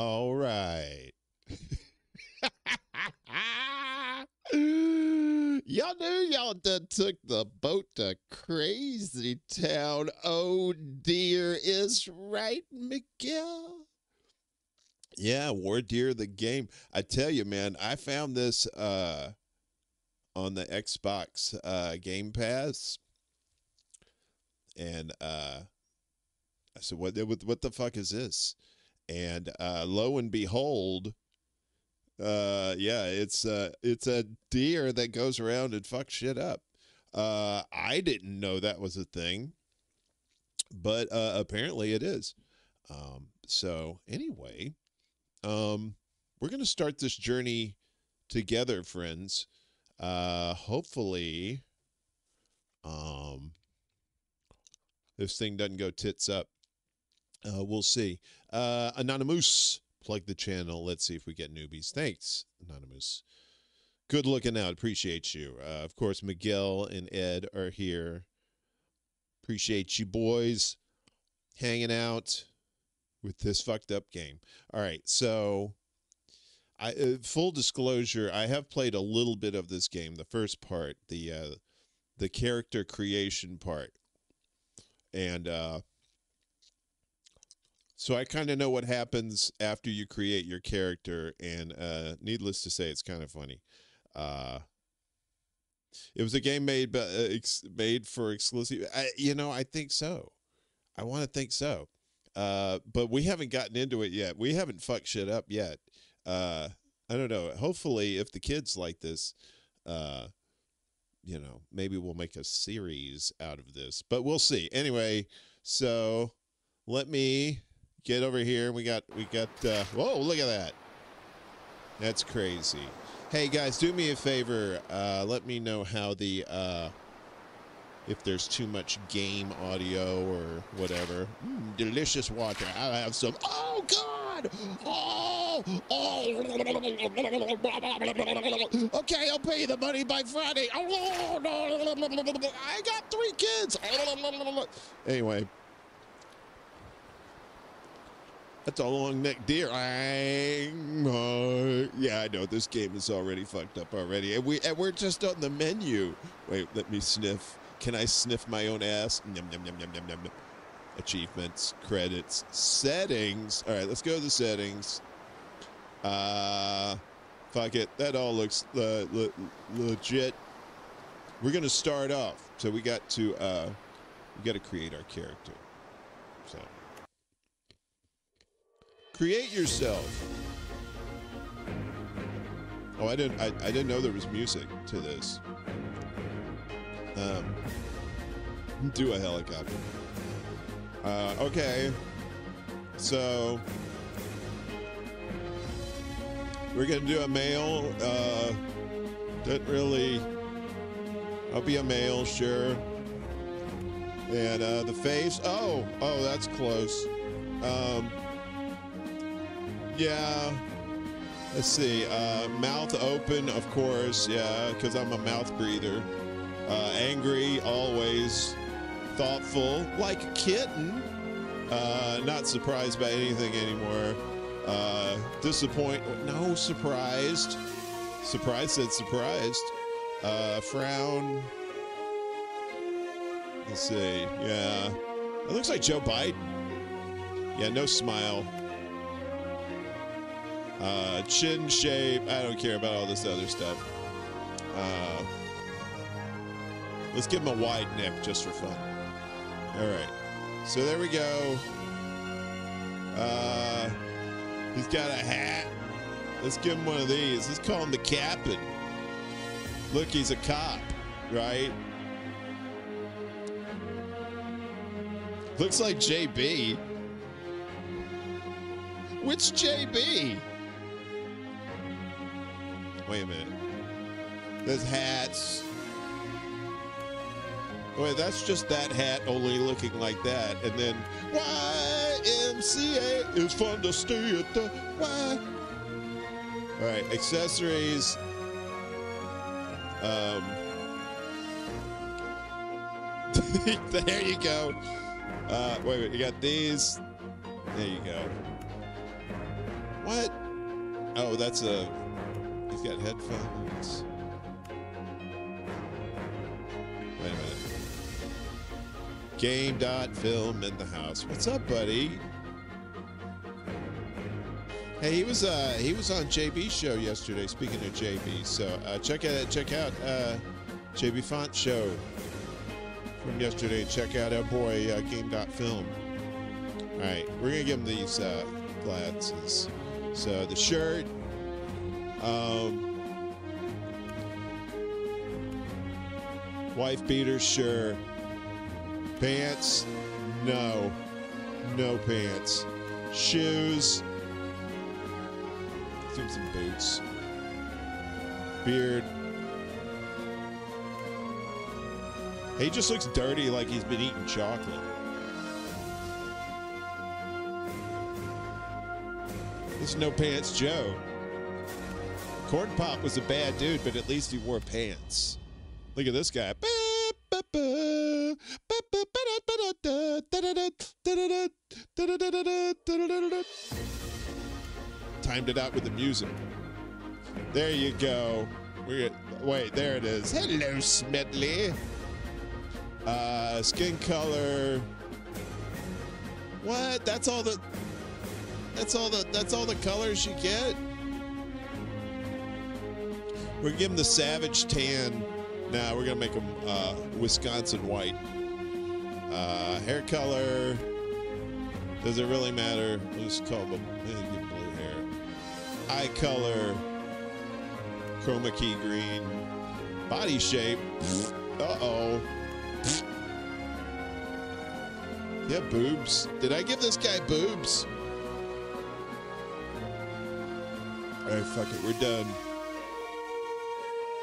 All right. y'all knew y'all done took the boat to Crazy Town. Oh dear, is right, Miguel. Yeah, War Deer the game. I tell you, man, I found this uh on the Xbox uh Game Pass. And uh I said, what what what the fuck is this? And uh lo and behold, uh yeah, it's uh it's a deer that goes around and fucks shit up. Uh I didn't know that was a thing, but uh apparently it is. Um so anyway, um we're to start this journey together, friends. Uh hopefully um this thing doesn't go tits up. Uh, we'll see. Uh, Anonymous, plug the channel. Let's see if we get newbies. Thanks, Anonymous. Good looking out. Appreciate you. Uh, of course, Miguel and Ed are here. Appreciate you boys hanging out with this fucked up game. All right, so I uh, full disclosure, I have played a little bit of this game. The first part, the uh, the character creation part, and uh, so I kind of know what happens after you create your character, and uh, needless to say, it's kind of funny. Uh, it was a game made, but uh, ex- made for exclusive. I, you know, I think so. I want to think so. Uh, but we haven't gotten into it yet. We haven't fucked shit up yet. Uh, I don't know. Hopefully, if the kids like this, uh, you know, maybe we'll make a series out of this. But we'll see. Anyway, so let me get over here. We got we got. Uh, whoa! Look at that. That's crazy. Hey guys, do me a favor. Uh, let me know how the uh, if there's too much game audio or whatever. Mm, delicious water. I'll have some. Oh God! Oh! Oh! Okay, I'll pay you the money by Friday. Oh no! I got three kids. Anyway. That's a long neck deer. I, yeah, I know this game is already fucked up already, and we and we're just on the menu. Wait, let me sniff. Can I sniff my own ass? Achievements, credits, settings. All right, let's go to the settings. Uh, fuck it. That all looks le- legit. We're gonna start off. So we got to uh, we got to create our character. Create yourself. Oh, I didn't. I, I didn't know there was music to this. Um, do a helicopter. Uh, okay. So we're gonna do a male. Uh, didn't really. I'll be a male, sure. And uh, the face. Oh, oh, that's close. Um, yeah. Let's see. Uh, mouth open, of course. Yeah, because I'm a mouth breather. Uh, angry, always. Thoughtful, like a kitten. Uh, not surprised by anything anymore. Uh, disappoint. No, surprised. Surprised said surprised. Uh, frown. Let's see. Yeah. It looks like Joe Biden. Yeah, no smile. Uh, chin shape. I don't care about all this other stuff. Uh, let's give him a wide neck just for fun. All right. So there we go. Uh, he's got a hat. Let's give him one of these. Let's call him the captain. Look, he's a cop, right? Looks like JB. Which JB? Wait a minute. There's hats. Wait, that's just that hat only looking like that. And then YMCA is fun to stay at the Y. All right, accessories. Um, there you go. Uh, wait, wait, you got these. There you go. What? Oh, that's a. He's got headphones. Wait a minute. Game dot film in the house. What's up, buddy? Hey, he was uh he was on JB's show yesterday. Speaking of JB, so uh, check out check out uh, JB Font show from yesterday. Check out our boy uh, Game dot Film. All right, we're gonna give him these uh, glasses. So the shirt, um, wife beater, sure. Pants, no, no pants. Shoes, some boots. Beard. He just looks dirty, like he's been eating chocolate. Is no pants Joe. Corn Pop was a bad dude, but at least he wore pants. Look at this guy. Timed it out with the music. There you go. We're, wait, there it is. Hello, Smedley. Uh, skin color. What? That's all the. That's all the. That's all the colors you get. We're him the savage tan. Now we're gonna make him uh, Wisconsin white. Uh, hair color. Does it really matter? We'll just call them blue hair. Eye color. Chroma key green. Body shape. Uh oh. Yeah, boobs. Did I give this guy boobs? All right, fuck it. We're done.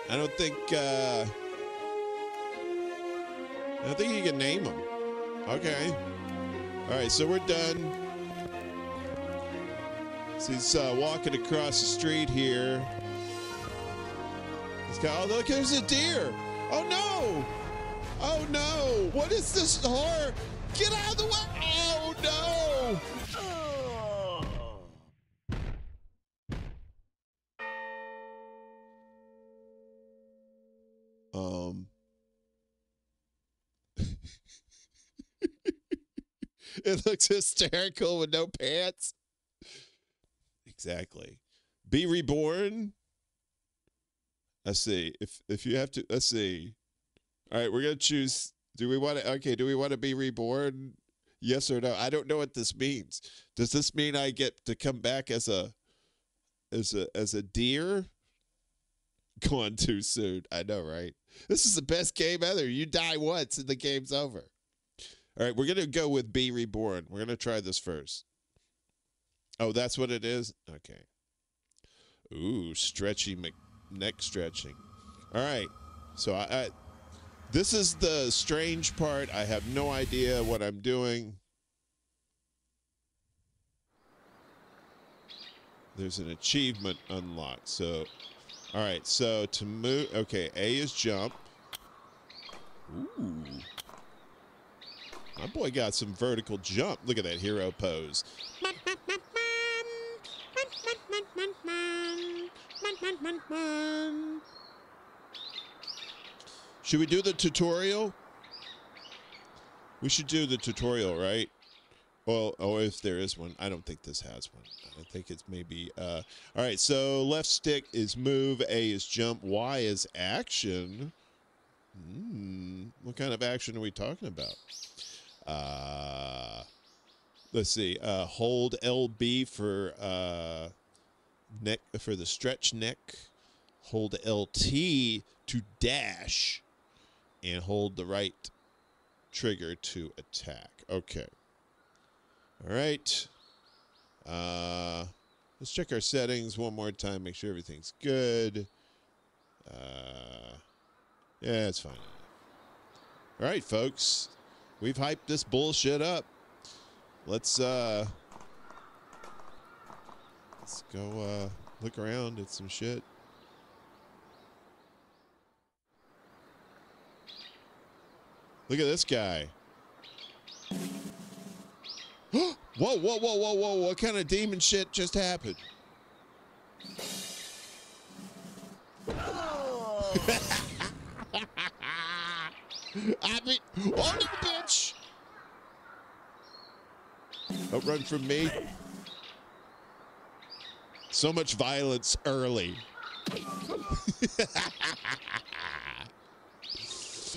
I don't think, uh, I don't think you can name them. Okay. All right, so we're done. So he's uh, walking across the street here. He's got, oh, look, there's a deer. Oh, no. Oh, no. What is this horror? Get out of the way. Oh, no. Um, it looks hysterical with no pants. Exactly. Be reborn. Let's see. If if you have to, let's see. All right, we're gonna choose. Do we want to? Okay. Do we want to be reborn? Yes or no? I don't know what this means. Does this mean I get to come back as a as a as a deer? Gone too soon. I know, right? This is the best game ever. You die once and the game's over. All right, we're gonna go with Be Reborn. We're gonna try this first. Oh, that's what it is. Okay. Ooh, stretchy neck stretching. All right. So I, I, this is the strange part. I have no idea what I'm doing. There's an achievement unlocked. So, all right. So to move, okay. A is jump. Ooh. My boy got some vertical jump. Look at that hero pose. Should we do the tutorial? We should do the tutorial, right? Well, oh, if there is one. I don't think this has one. I think it's maybe. Uh, all right, so left stick is move, A is jump, Y is action. Hmm, what kind of action are we talking about? Uh, let's see. Uh, hold LB for uh, neck for the stretch neck. Hold LT to dash, and hold the right trigger to attack. Okay. All right. Uh, let's check our settings one more time. Make sure everything's good. Uh, yeah, it's fine. All right, folks. We've hyped this bullshit up. Let's uh let's go uh look around at some shit. Look at this guy whoa, whoa, whoa, whoa, whoa. What kind of demon shit just happened? Oh. I mean, oh no, bitch! Don't run from me. So much violence early.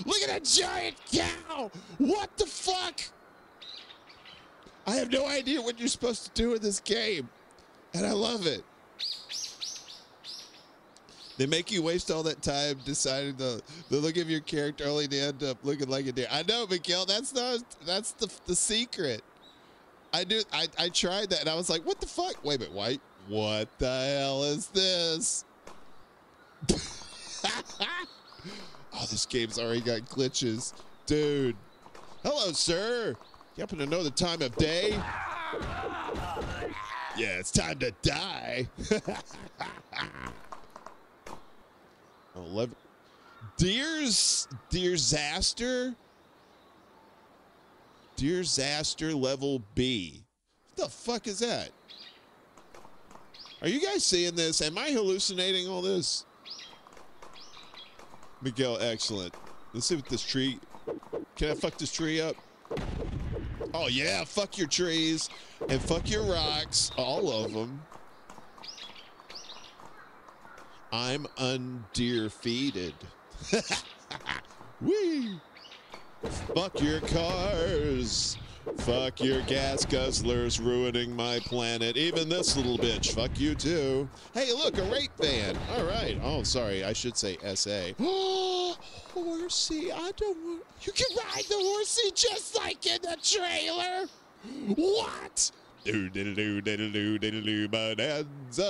Look at that giant cow! What the fuck? I have no idea what you're supposed to do in this game, and I love it. They make you waste all that time deciding the the look of your character only to end up looking like a deer. I know, Miguel. That's not that's the the secret. I do. I I tried that and I was like, what the fuck? Wait a minute, white. What the hell is this? oh, this game's already got glitches, dude. Hello, sir. You happen to know the time of day? Yeah, it's time to die. 11. Deer's Deerzaster? Deerzaster level B. What the fuck is that? Are you guys seeing this? Am I hallucinating all this? Miguel, excellent. Let's see what this tree. Can I fuck this tree up? Oh yeah, fuck your trees and fuck your rocks, all of them. I'm undefeated. Wee! Fuck your cars. Fuck your gas guzzlers ruining my planet. Even this little bitch. Fuck you too. Hey, look, a rape van. All right. Oh, sorry. I should say SA. Horsey. I don't want. You can ride the horsey just like in the trailer. What? Do diddle do diddle do diddle do bonanza.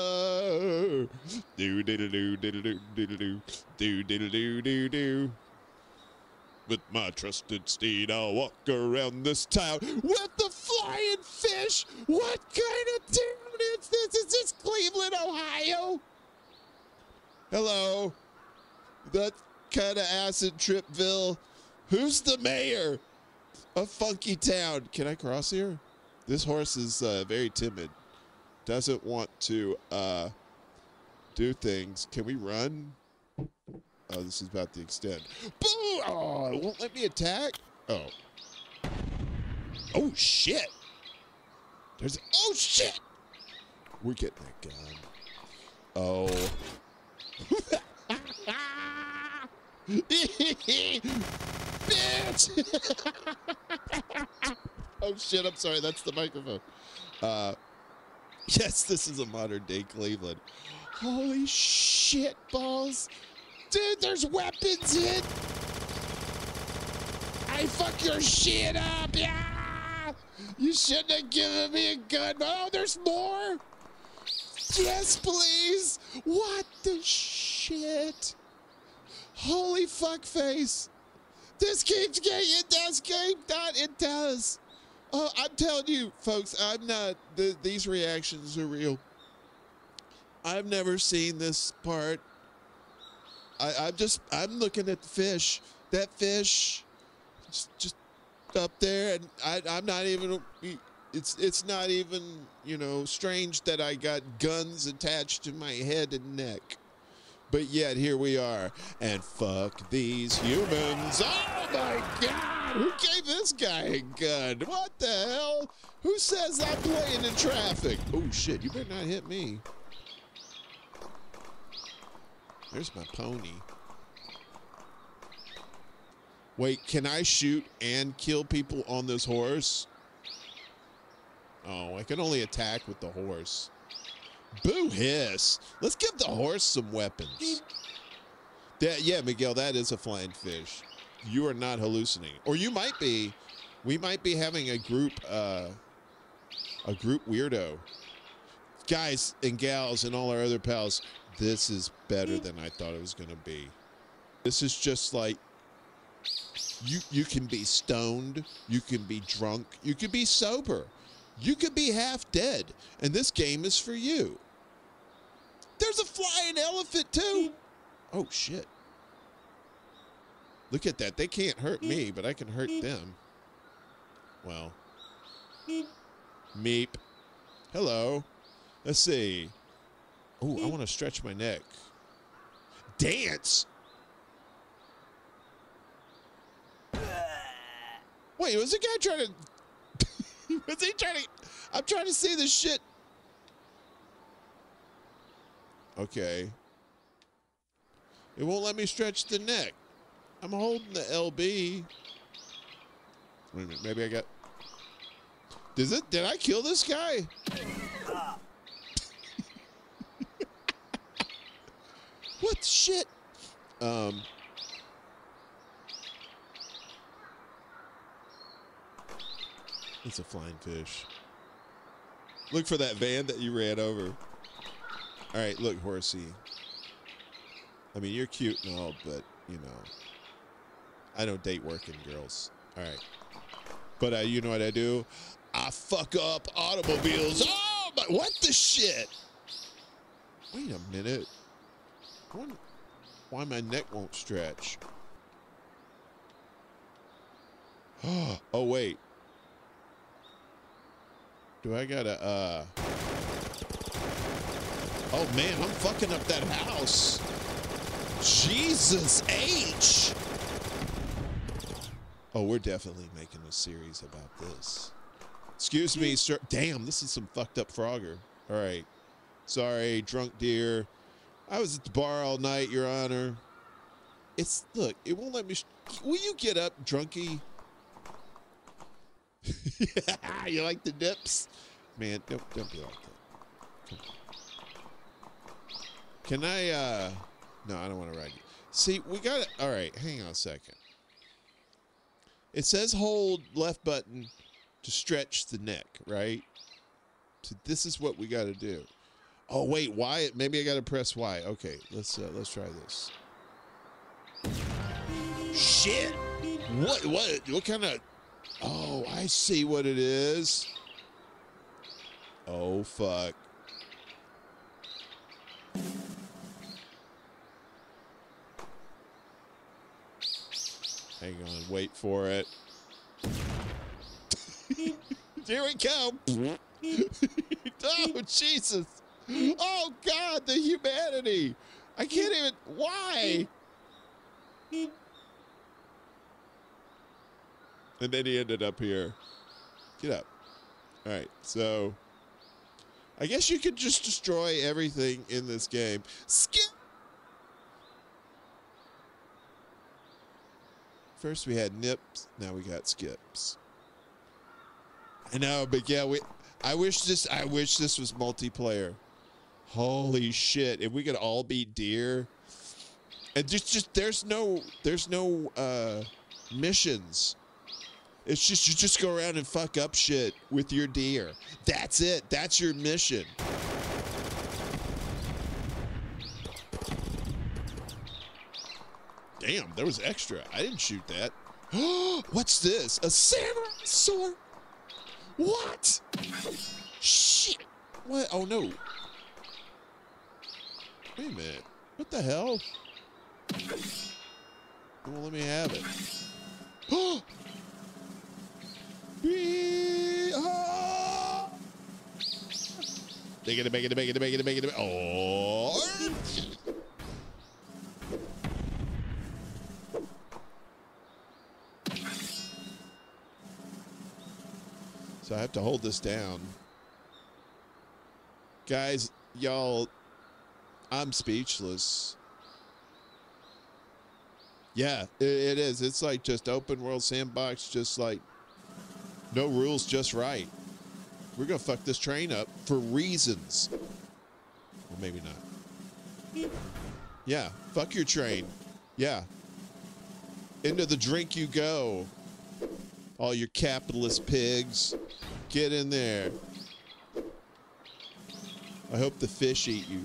Do diddle do diddle do diddle do do diddle do do do. With my trusted steed, I'll walk around this town with the flying fish. What kind of town is this? Is this Cleveland, Ohio? Hello. That kind of acid tripville. Who's the mayor A Funky Town? Can I cross here? This horse is uh, very timid. Doesn't want to uh, do things. Can we run? Oh, this is about to extend. Boo! Oh, it won't let me attack. Oh. Oh shit! There's. Oh shit! We're getting that gun. Oh. Bitch! oh shit! I'm sorry. That's the microphone. Uh, yes, this is a modern day Cleveland. Holy shit balls! Dude, there's weapons in. I fuck your shit up. Yeah. You shouldn't have given me a gun. Oh, there's more. Yes, please. What the shit? Holy fuck face. This keeps getting, it does game that it does. Oh, I'm telling you, folks, I'm not, the, these reactions are real. I've never seen this part. I, I'm just, I'm looking at the fish. That fish, just, just up there, and I, I'm not even. It's, it's not even, you know, strange that I got guns attached to my head and neck. But yet here we are, and fuck these humans. Oh my God! Who gave this guy a gun? What the hell? Who says I'm playing in traffic? Oh shit! You better not hit me. There's my pony. Wait, can I shoot and kill people on this horse? Oh, I can only attack with the horse. Boo hiss. Let's give the horse some weapons. That, yeah, Miguel, that is a flying fish. You are not hallucinating. Or you might be. We might be having a group uh a group weirdo. Guys and gals and all our other pals, this is better mm. than I thought it was going to be. This is just like you you can be stoned, you can be drunk, you can be sober. You could be half dead, and this game is for you. There's a flying elephant too. Mm. Oh shit. Look at that. They can't hurt me, mm. but I can hurt them. Well. Meep. Hello. Let's see. Oh, I want to stretch my neck. Dance. Wait, was the guy trying to? was he trying to? I'm trying to see this shit. Okay. It won't let me stretch the neck. I'm holding the LB. Wait a minute. Maybe I got. Does it? Did I kill this guy? What shit? Um. It's a flying fish. Look for that van that you ran over. All right, look, horsey. I mean, you're cute and all, but you know, I don't date working girls. All right, but uh, you know what I do? I fuck up automobiles. Oh, my, what the shit? Wait a minute. Why my neck won't stretch. oh wait. Do I gotta, uh... Oh, man, I'm fucking up that house. Jesus H! Oh, we're definitely making a series about this. Excuse me, sir. Damn, this is some fucked up Frogger. All right. Sorry, drunk deer. I was at the bar all night, Your Honor. It's, look, it won't let me... Will you get up, drunkie? you like the dips? Man, don't, don't be like that. Can I, uh, no, I don't want to ride you. See, we got it. All right, hang on a second. It says hold left button to stretch the neck, right? So this is what we got to do. Oh wait, why? Maybe I got to press Y. Okay, let's uh, let's try this. Shit! What what what kind of Oh, I see what it is. Oh, fuck. Hang on, wait for it. Here we go. oh, Jesus. Oh, God, the humanity. I can't even. Why? And then he ended up here. Get up. All right, so I guess you could just destroy everything in this game. Skip. First we had nips, now we got skips. I know, but yeah, we. I wish this. I wish this was multiplayer. Holy shit! If we could all be deer, and just, just there's no, there's no uh, missions. It's just you just go around and fuck up shit with your deer. That's it. That's your mission. Damn, there was extra. I didn't shoot that. What's this? A samurai sword? What? Shit. What? Oh no. Wait a minute. What the hell? Well, let me have it. Ah! Make it, make it, make it, make it, make it. Oh. So I have to hold this down. Guys, y'all, I'm speechless. Yeah, it, it is. It's like just open world sandbox, just like no rules, just right. We're going to fuck this train up for reasons. Or maybe not. Yeah, fuck your train. Yeah. Into the drink you go. All your capitalist pigs. Get in there. I hope the fish eat you.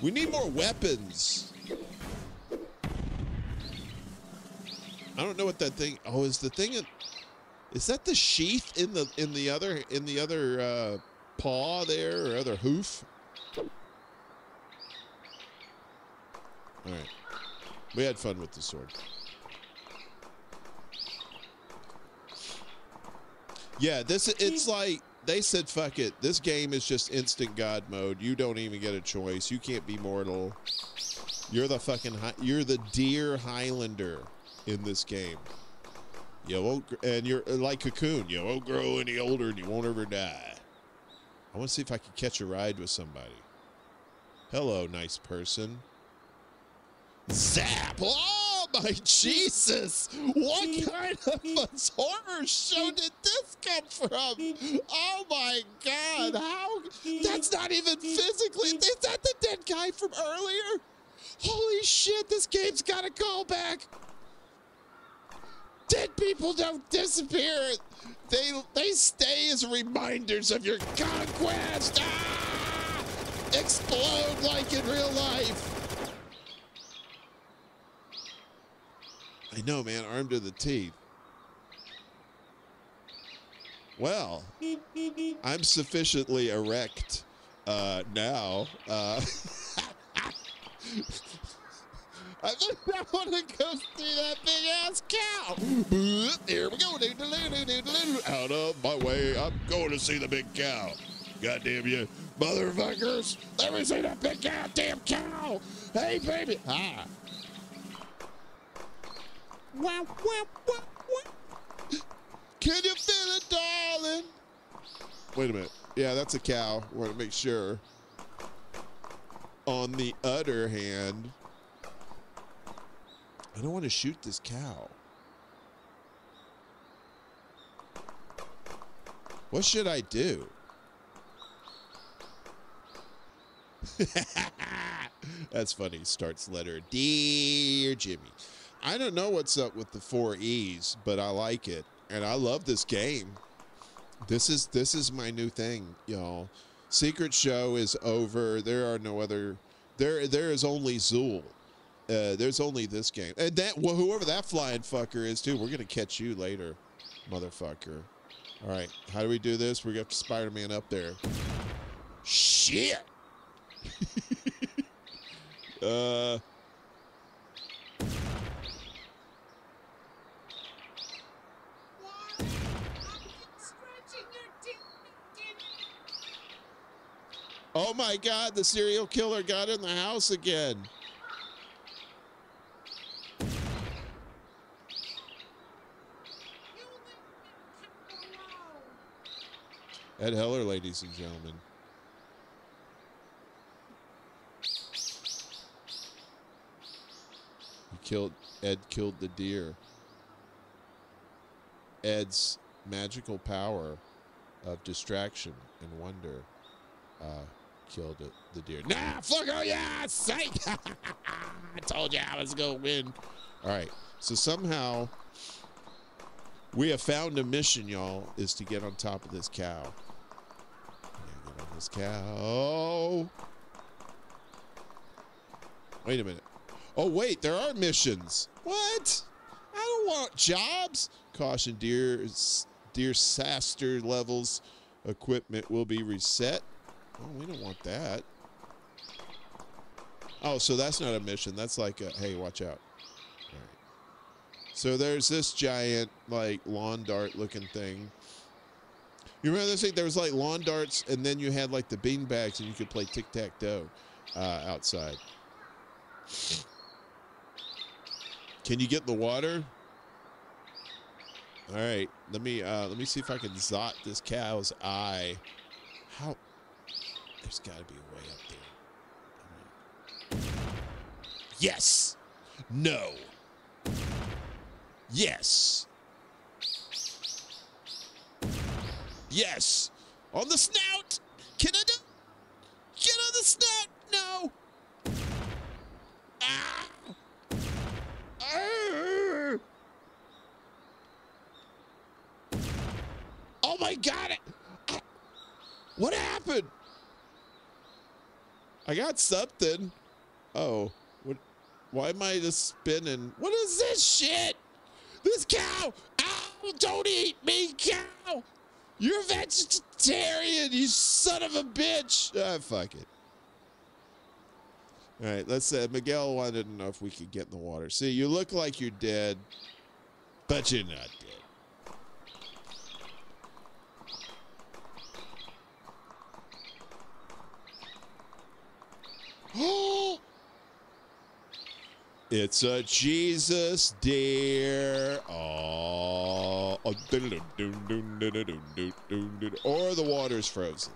We need more weapons. I don't know what that thing. Oh, is the thing? Is that the sheath in the in the other in the other uh, paw there or other hoof? All right, we had fun with the sword. Yeah, this it's like they said, "Fuck it." This game is just instant god mode. You don't even get a choice. You can't be mortal. You're the fucking. You're the deer Highlander in this game. You won't, and you're uh, like Cocoon. You won't grow any older, and you won't ever die. I want to see if I can catch a ride with somebody. Hello, nice person. Zap! Oh my Jesus! What kind of a horror show did this come from? Oh my God! How? That's not even physically. Is that the dead guy from earlier? Holy shit! This game's got a callback. Dead people don't disappear. They they stay as reminders of your conquest. Ah! Explode like in real life. I know, man. Armed to the teeth. Well, I'm sufficiently erect uh, now. Uh, I I want to go see that big ass cow. Here we go. Out of my way. I'm going to see the big cow. God damn you, motherfuckers. Let me see that big goddamn cow. Hey, baby. Ah. Wow, wow, wow, wow. Can you feel it, darling? Wait a minute. Yeah, that's a cow. We Want to make sure. On the other hand, I don't want to shoot this cow. What should I do? That's funny. Starts letter Dear Jimmy. I don't know what's up with the four E's, but I like it. And I love this game. This is this is my new thing, y'all. Secret Show is over. There are no other there there is only Zool. Uh, there's only this game. And that well, whoever that flying fucker is too, we're gonna catch you later, motherfucker. All right, how do we do this? We got Spider-Man up there. Shit. uh Oh my God, the serial killer got in the house again. Ed Heller, ladies and gentlemen. He killed, Ed killed the deer. Ed's magical power of distraction and wonder uh, killed it, the deer. Nah, fuck oh yeah, psych! I told you I was gonna win. All right, so somehow we have found a mission, y'all, is to get on top of this cow. Get on this cow. Wait a minute. Oh wait, there are missions. What? I don't want jobs. Caution, deer, deer saster levels equipment will be reset. Oh, we don't want that. Oh, so that's not a mission. That's like a, hey, watch out. All right. So there's this giant, like, lawn dart looking thing. You remember this thing? There was like lawn darts, and then you had like the bean bags, and you could play tic tac toe uh, outside. Can you get the water? All right, let me uh, let me see if I can zot this cow's eye. There's got to be a way up there. Yes. No. Yes. Yes. On the snout. Can I do? Get on the snout. No. Ah. Arr. Oh my God. What happened? I got something. Oh, what? Why am I just spinning? What is this shit? This cow! Ow! Don't eat me, cow! You're a vegetarian, you son of a bitch! Ah, fuck it. All right, let's. Uh, Miguel wanted to know if we could get in the water. See, you look like you're dead, but you're not dead. It's a Jesus deer. Oh. Or the water's frozen.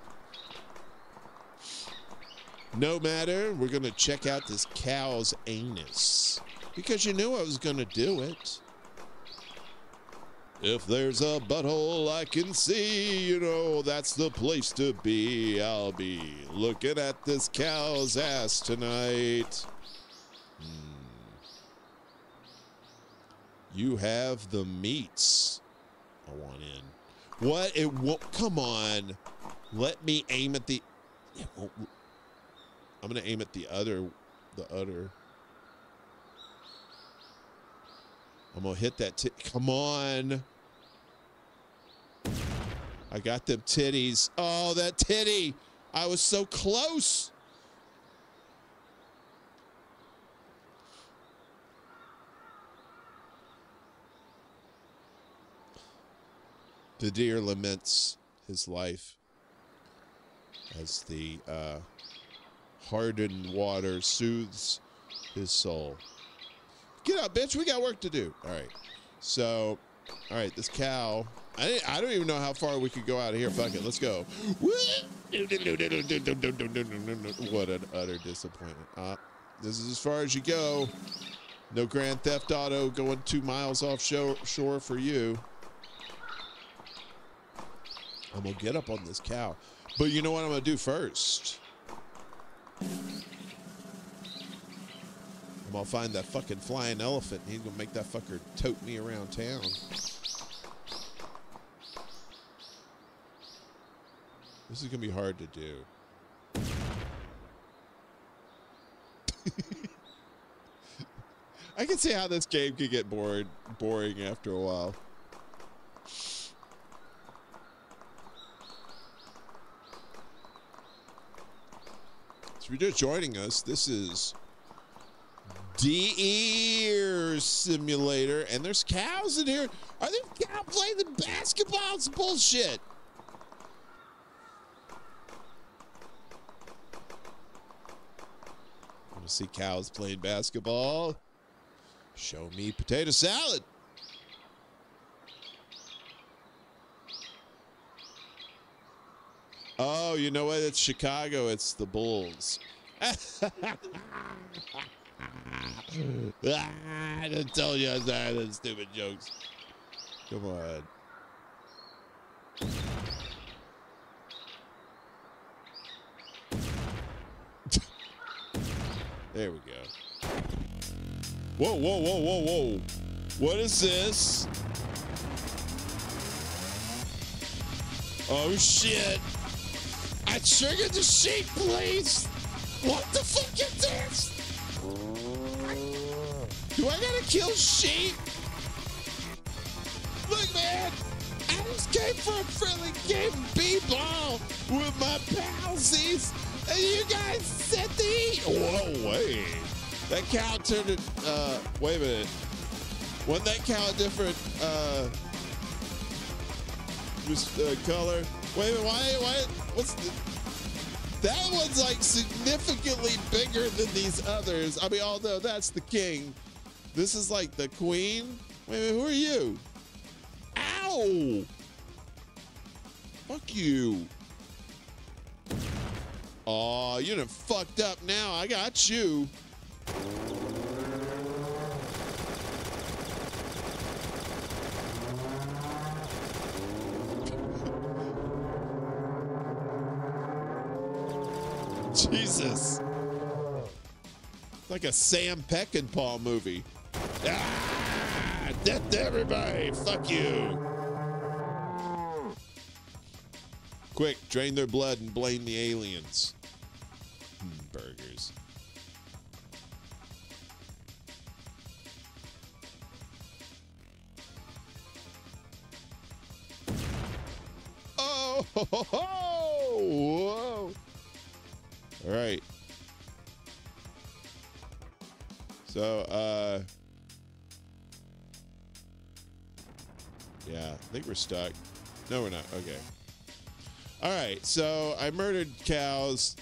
No matter, we're going to check out this cow's anus. Because you knew I was going to do it. If there's a butthole I can see, you know, that's the place to be. I'll be looking at this cow's ass tonight. Hmm. You have the meats. I want in. What? It won't. Come on. Let me aim at the. I'm gonna aim at the other. The other. I'm gonna hit that. T- Come on. I got them titties. Oh, that titty. I was so close. The deer laments his life as the uh, hardened water soothes his soul. Get up, bitch. We got work to do. All right. So, all right, this cow. I, I don't even know how far we could go out of here. Fuck it. Let's go. What an utter disappointment. Uh, this is as far as you go. No Grand Theft Auto going two miles offshore shore for you. I'm going to get up on this cow. But you know what I'm going to do first? I'm going to find that fucking flying elephant. He's going to make that fucker tote me around town. This is going to be hard to do. I can see how this game could get bored, boring after a while. So if you're just joining us, this is Deer Simulator, and there's cows in here. Are there cows playing the basketball? It's bullshit. Want to see cows playing basketball? Show me potato salad. Oh, you know what? It's Chicago. It's the Bulls. I didn't tell you I was having stupid jokes. Come on. There we go. Whoa, whoa, whoa, whoa, whoa. What is this? Oh, shit. I triggered the sheep, please. What the fuck is this? Do I gotta kill sheep? Look, man. I just came for a friendly game of b-ball with my palsies, you guys set heat. Whoa, wait. That cow turned it, uh, wait a minute. Wasn't that cow a different, uh, just, uh, color? Wait a minute, why, why, what's the, that one's like significantly bigger than these others. I mean, although that's the king, this is like the queen. Wait a minute, who are you? Ow! Fuck you. Aw, you done fucked up now. I got you. Jesus. It's like a Sam Peckinpah movie. Ah! Death to everybody! Fuck you! Quick, drain their blood and blame the aliens. Hmm, burgers. Oh! Ho, ho, ho! Whoa! All right. So, uh, yeah, I think we're stuck. No, we're not. Okay. All right. So I murdered cows.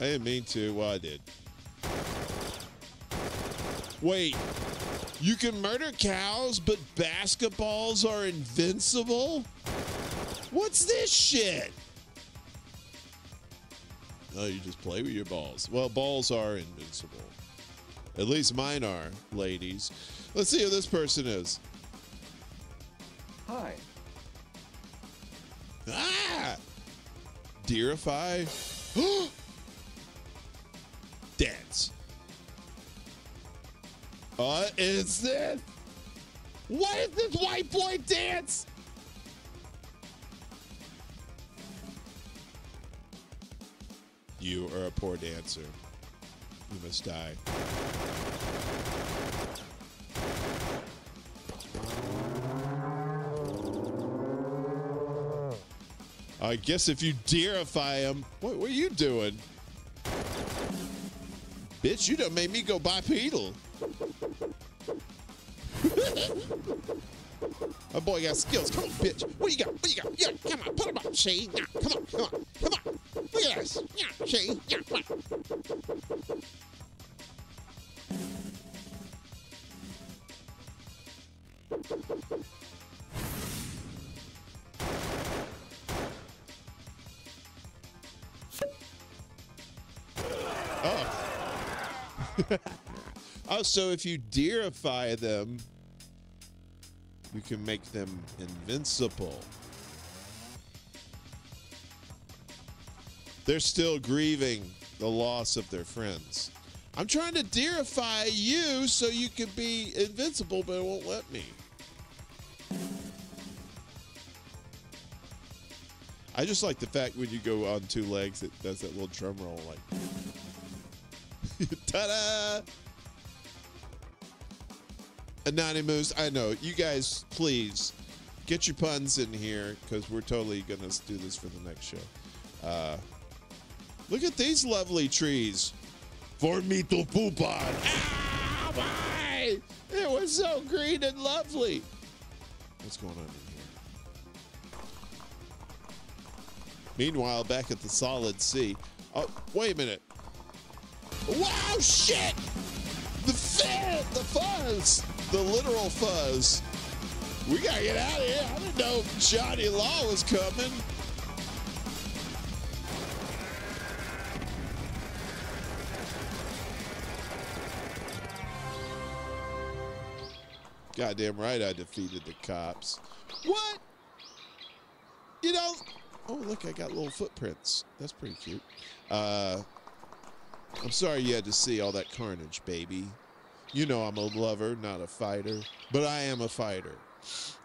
I didn't mean to. Well, I did. Wait, you can murder cows, but basketballs are invincible? What's this shit? Oh, you just play with your balls. Well, balls are invincible. At least mine are, ladies. Let's see who this person is. Hi. Ah! Deerify. Dance. What is this? What is this white boy dance? You are a poor dancer. You must die. I guess if you deerify him, what are you doing? Bitch, you done made me go bipedal. My boy got skills. Come on, bitch. What you got? What you got? Yeah, come on, put him up, Shane. Yeah, come on, come on, come on. Look at this. Yeah, Shane. Yeah, come oh, so if you deerify them, you can make them invincible. They're still grieving the loss of their friends. I'm trying to deerify you so you can be invincible, but it won't let me. I just like the fact when you go on two legs, it does that little drum roll like. Ta-da! Anonymous, I know. You guys, please get your puns in here because we're totally going to do this for the next show. Uh, look at these lovely trees for me to poop on. Ah, why? It was so green and lovely. What's going on in here? Meanwhile, back at the solid sea. Oh, wait a minute. Wow, shit! The fit, the fuzz, the literal fuzz. We gotta get out of here. I didn't know Johnny Law was coming. Goddamn right I defeated the cops. What? You know, oh look, I got little footprints. That's pretty cute. Uh, I'm sorry you had to see all that carnage, baby. You know I'm a lover, not a fighter, but I am a fighter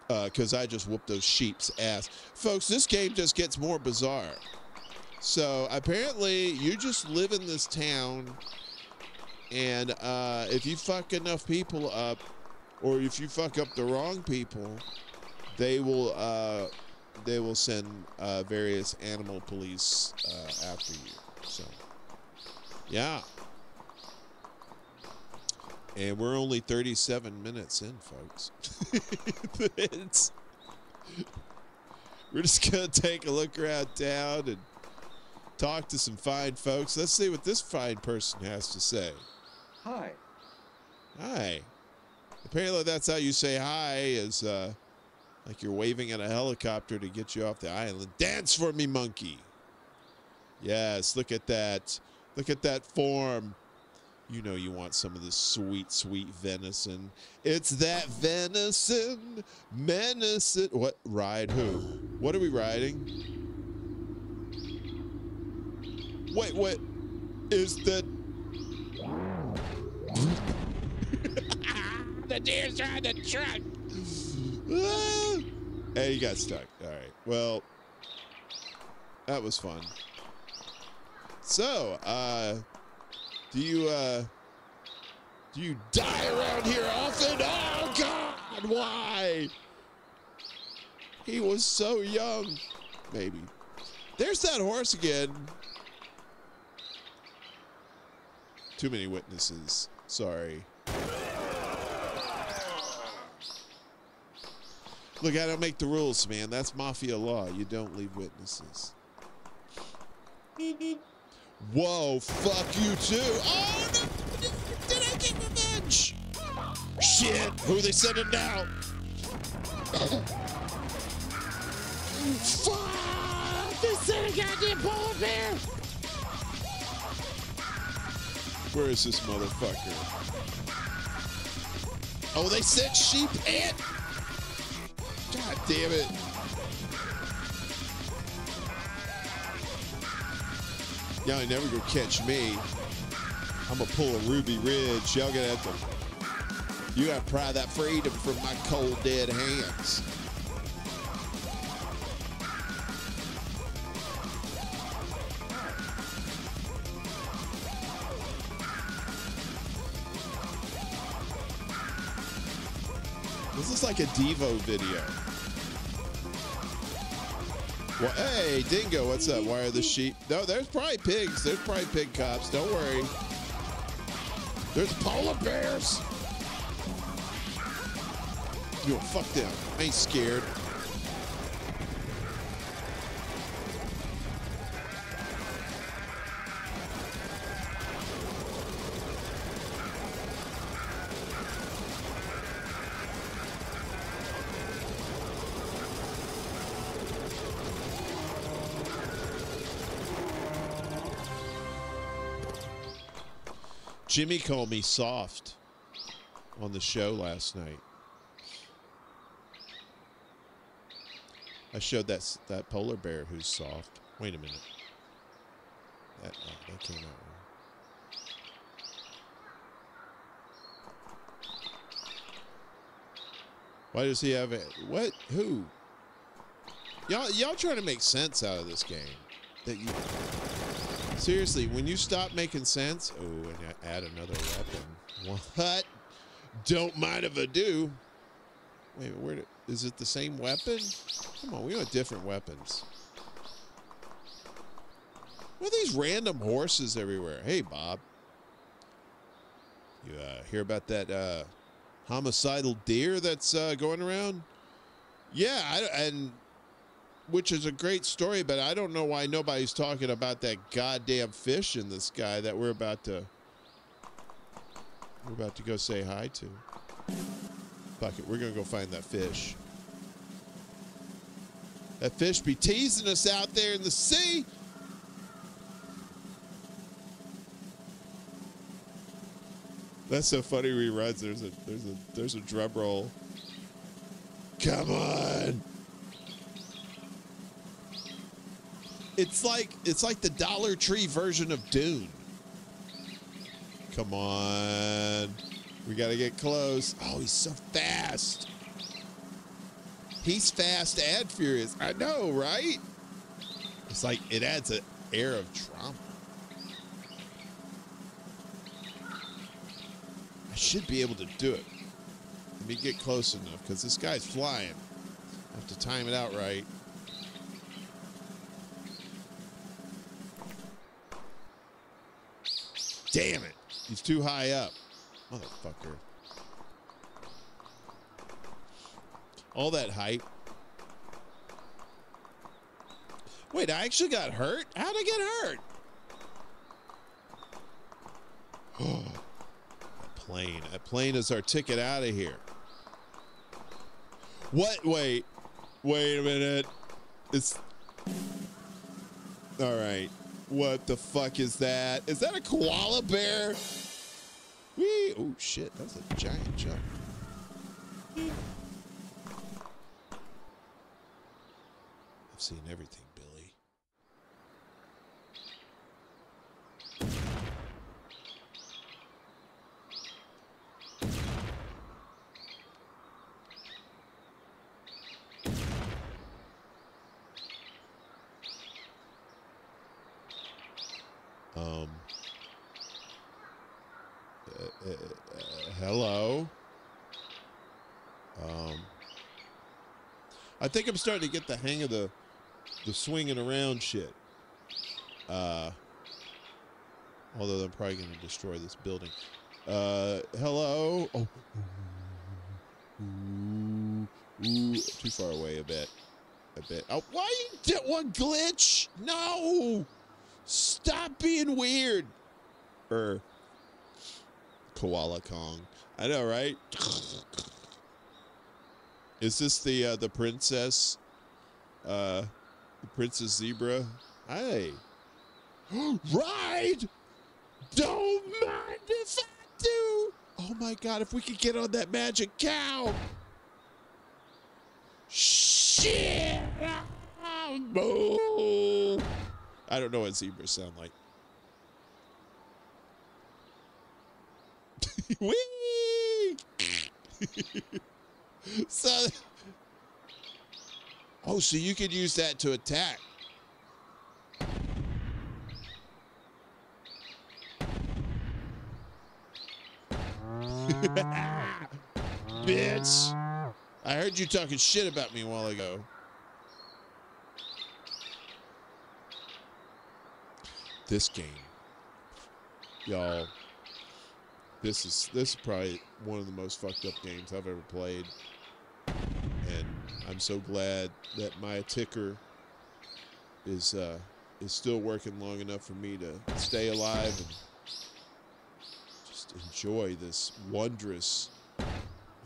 because I just whooped those sheep's ass. Folks, this game just gets more bizarre. So apparently, you just live in this town, and uh, if you fuck enough people up, or if you fuck up the wrong people, they will uh, they will send uh, various animal police uh, after you. So, yeah. And we're only 37 minutes in, folks. it's, we're just going to take a look around town and talk to some fine folks. Let's see what this fine person has to say. Hi. Hi. Apparently, that's how you say hi, is uh, like you're waving at a helicopter to get you off the island. Dance for me, monkey. Yes, look at that. Look at that form. You know you want some of this sweet, sweet venison. It's that venison, menacing. What ride? Who? What are we riding? Wait, what is the? the deer's trying the truck. Ah! Hey, you got stuck. All right. Well, that was fun. So, uh, do you uh do you die around here often? Oh God, why? He was so young. Maybe. There's that horse again. Too many witnesses. Sorry. Look, I don't make the rules, man. That's mafia law. You don't leave witnesses. Whoa, fuck you too. Oh, no. Did I get revenge? Shit! Who they sending now? Fuck! They sent a goddamn polar bear! Where is this motherfucker? Oh, they sent sheep and. God damn it. Y'all ain't never gonna catch me. I'm gonna pull a Ruby Ridge. Y'all gonna have to. You gotta pry that freedom from my cold, dead hands. This is like a Devo video. Well, hey, Dingo, what's up? Why are the sheep? No, there's probably pigs. There's probably pig cops. Don't worry. There's polar bears. Yo, fuck them. I ain't scared. Jimmy called me soft on the show last night. I showed that that polar bear who's soft. Wait a minute. That oh, that came out wrong. Why does he have it? What? Who? Y'all y'all trying to make sense out of this game? That you Seriously, when you stop making sense, oh, and I add another weapon. What? Don't mind if I do. Wait, where did, is it the same weapon? Come on, we want different weapons. What are these random horses everywhere? Hey, Bob. You uh, hear about that uh, homicidal deer that's uh, going around? Yeah, I, and which is a great story, but I don't know why nobody's talking about that goddamn fish in the sky that we're about to we're about to go say hi to. Fuck it, we're gonna go find that fish. That fish be teasing us out there in the sea. That's so funny. He there's a there's a there's a drum roll. Come on. It's like it's like the Dollar Tree version of Dune. Come on. We got to get close. Oh, he's so fast. He's fast and furious. I know, right? It's like it adds an air of drama. I should be able to do it. Let me get close enough because this guy's flying. I have to time it out right. Damn it. He's too high up. Motherfucker. All that hype. Wait, I actually got hurt? How'd I get hurt? Oh, a plane. A plane is our ticket out of here. What? Wait. Wait a minute. It's. All right. What the fuck is that? Is that a koala bear? Wee! Oh shit, that's a giant jump. I've seen everything, Billy. Um. uh, uh, uh, hello. Um. I think I'm starting to get the hang of the the swinging around shit. Uh. Although I'm probably going to destroy this building. Uh. Hello. Oh. Ooh, ooh, too far away a bit. A bit. Oh, why you did one glitch? No. Stop being weird. Er. Koala Kong. I know, right? Is this the uh, the princess? Uh, the princess zebra. Hey, ride. Don't mind if I do. Oh my god! If we could get on that magic cow. Shit! I don't know what zebras sound like. Whee! so, oh, so you could use that to attack. Bitch! I heard you talking shit about me a while ago. This game, y'all. This is this is probably one of the most fucked up games I've ever played, I'm so glad that my ticker is uh, is still working long enough for me to stay alive and just enjoy this wondrous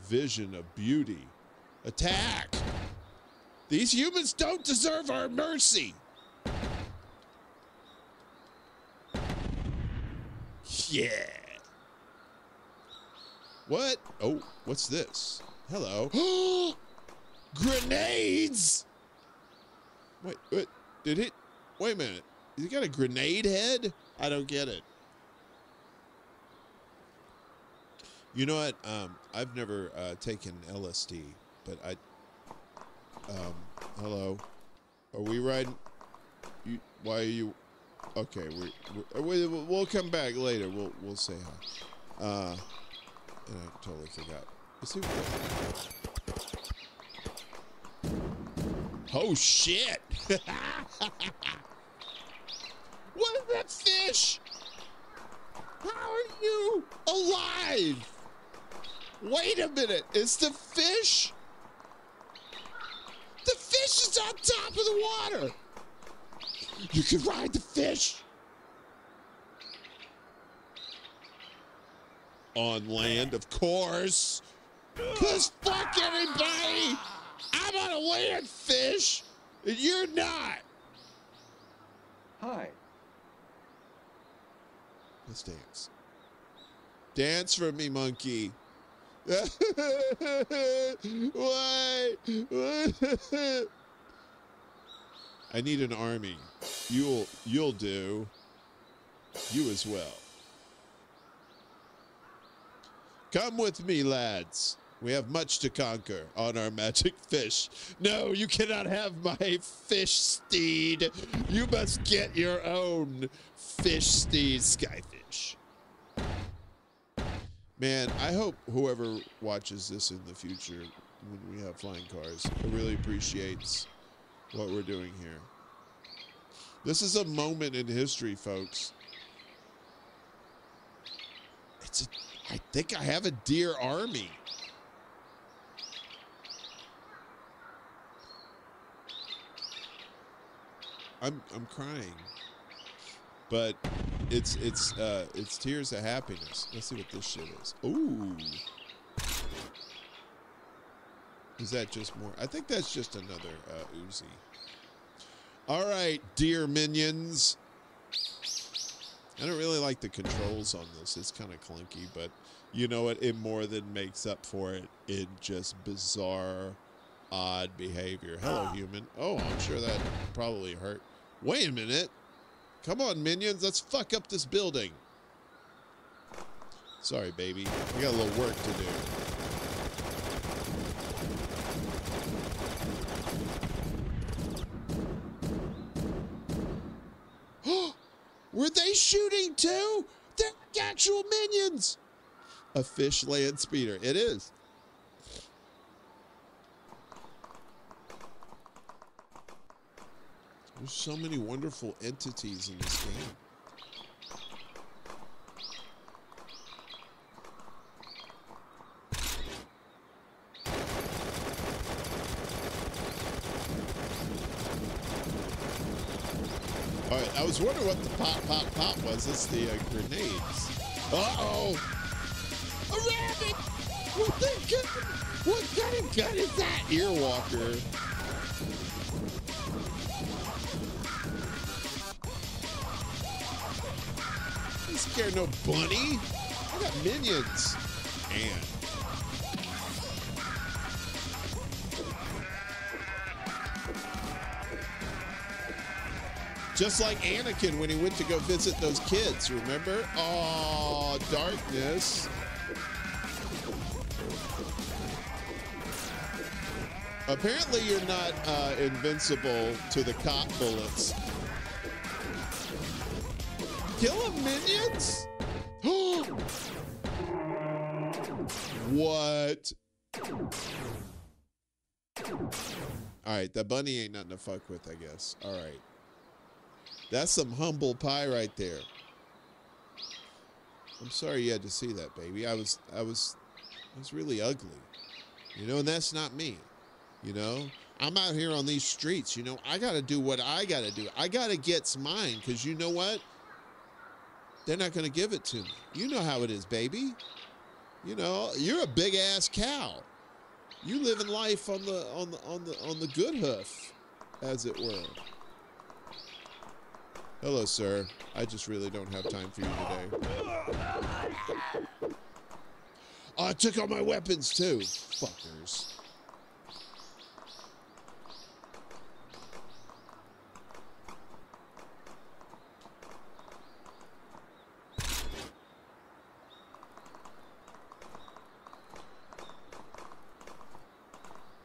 vision of beauty. Attack! These humans don't deserve our mercy. Yeah. What? Oh, what's this? Hello. Grenades! Wait, wait, did it? Wait a minute. He got a grenade head? I don't get it. You know what? Um, I've never uh, taken LSD, but I. Um, hello. Are we riding? You, why are you? Okay, we, we, we'll come back later. We'll we'll say hi. Uh, and I totally forgot. Is it? Oh shit! what is that fish? How are you alive? Wait a minute, it's the fish? The fish is on top of the water. You can ride the fish. On land, of course. Cause fuck everybody. I'm on a land fish, and you're not. Hi. Let's dance. Dance for me, monkey. Why? I need an army. You'll you'll do. You as well. Come with me, lads. We have much to conquer on our magic fish. No, you cannot have my fish steed. You must get your own fish steed, Skyfish. Man, I hope whoever watches this in the future when we have flying cars really appreciates what we're doing here. This is a moment in history, folks. It's a, I think I have a deer army. I'm I'm crying. But it's it's uh it's tears of happiness. Let's see what this shit is. Ooh. Is that just more? I think that's just another uh, Uzi. All right, dear minions. I don't really like the controls on this. It's kind of clunky, but you know what? It more than makes up for it in just bizarre, odd behavior. Hello, human. Oh, I'm sure that probably hurt. Wait a minute. Come on, minions. Let's fuck up this building. Sorry, baby. We got a little work to do. Were they shooting too? They're actual minions. A fish land speeder. It is. There's so many wonderful entities in this game. All right, I was wondering what the pop, pop, pop was. It's the uh, grenades. Uh-oh! it! What the? What kind of gun is that? Earwalker. You scared no bunny? I got minions. And Just like Anakin when he went to go visit those kids, remember? Oh, darkness. Apparently, you're not uh, invincible to the cop bullets. Kill him, minions? what? All right, the bunny ain't nothing to fuck with, I guess. All right. That's some humble pie right there. I'm sorry you had to see that, baby. I was, I was, I was really ugly, you know, and that's not me. You know, I'm out here on these streets. You know, I got to do what I got to do. I got to get mine because you know what? They're not going to give it to me. You know how it is, baby. You know, you're a big ass cow. You living life on the on the on the on the good hoof, as it were. Hello, sir. I just really don't have time for you today. Oh, I took all my weapons too. Fuckers.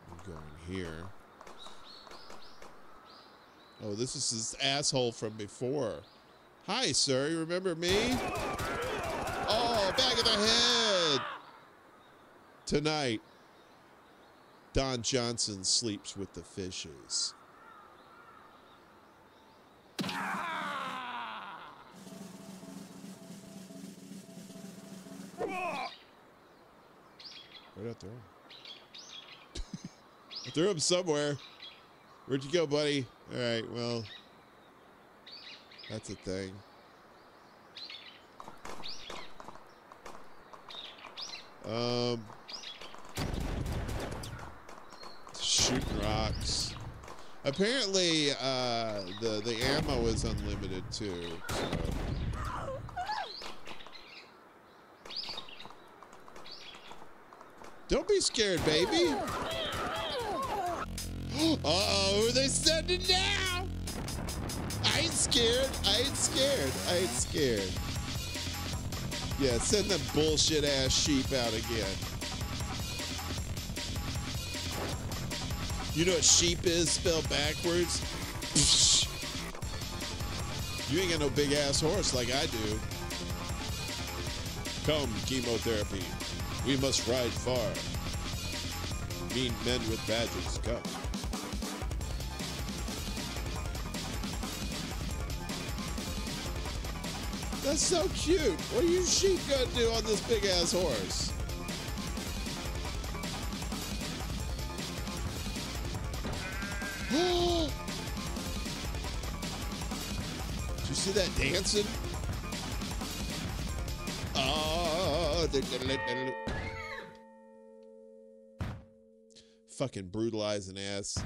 I'm going here. Oh, this is this asshole from before. Hi, sir. You remember me? Oh, back of the head. Tonight, Don Johnson sleeps with the fishes. Where'd I throw? I threw him somewhere. Where'd you go, buddy? All right, well, that's a thing. Um, shooting rocks. Apparently, uh, the the ammo is unlimited too. So. Don't be scared, baby. Uh-oh, who they sending now? I ain't scared. I ain't scared. I ain't scared. Yeah, send them bullshit ass sheep out again. You know what sheep is spelled backwards? You ain't got no big ass horse like I do. Come, chemotherapy. We must ride far. Mean men with badges, come. That's so cute. What are you sheep gonna do on this big ass horse? Did you see that dancing? Oh, fucking brutalizing ass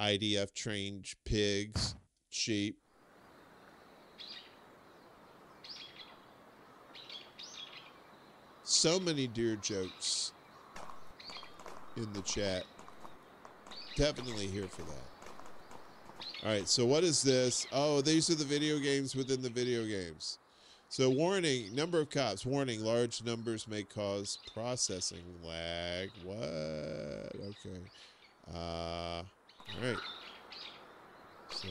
IDF trained pigs, sheep. So many deer jokes in the chat. Definitely here for that. All right, so what is this? Oh, these are the video games within the video games. So warning, number of cops. Warning, large numbers may cause processing lag. What? Okay. Uh, all right. So.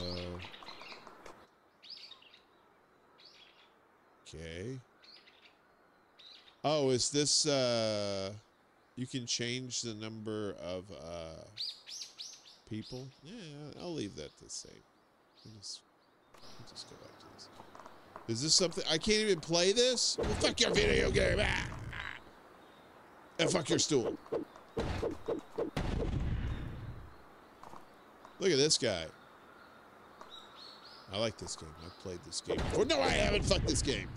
Okay. Oh, is this uh you can change the number of uh people? Yeah, I'll leave that the same. I'll just, I'll just go back to this. Is this something I can't even play this? Well, fuck your video game. Ah! And fuck your stool. Look at this guy. I like this game. I've played this game before. No, I haven't. Fuck this game.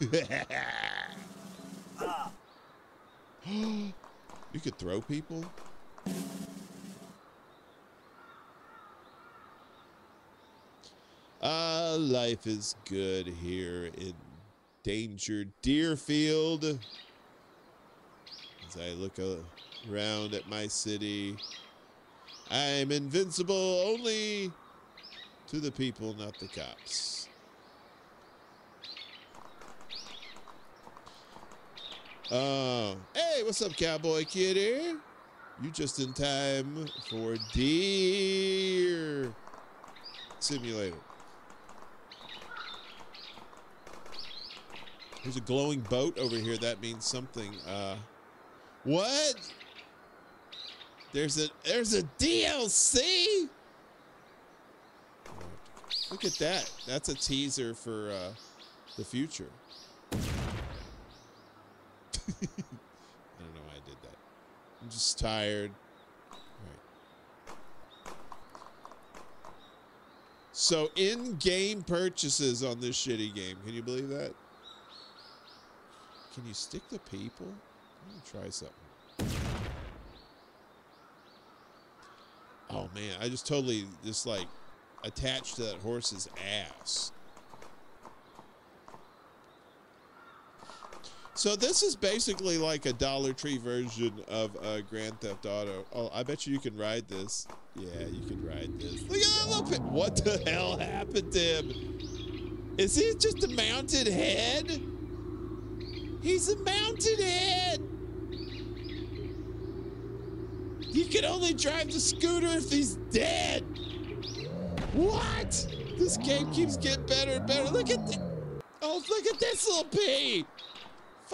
you could throw people? Uh, life is good here in Danger Deerfield. As I look around at my city, I'm invincible only to the people, not the cops. Uh, hey, what's up, cowboy kitty? You just in time for Deer Simulator. There's a glowing boat over here. That means something. Uh, what? There's a there's a DLC. Look at that. That's a teaser for uh, the future. I don't know why I did that. I'm just tired. Right. So in-game purchases on this shitty game. Can you believe that? Can you stick the people? Let me try something. Oh man, I just totally just like attached to that horse's ass. So this is basically like a Dollar Tree version of uh, Grand Theft Auto. Oh, I bet you you can ride this. Yeah, you can ride this. Look at that little bit. What the hell happened to him? Is he just a mounted head? He's a mounted head. He can only drive the scooter if he's dead. What? This game keeps getting better and better. Look at the, oh, look at this little pea.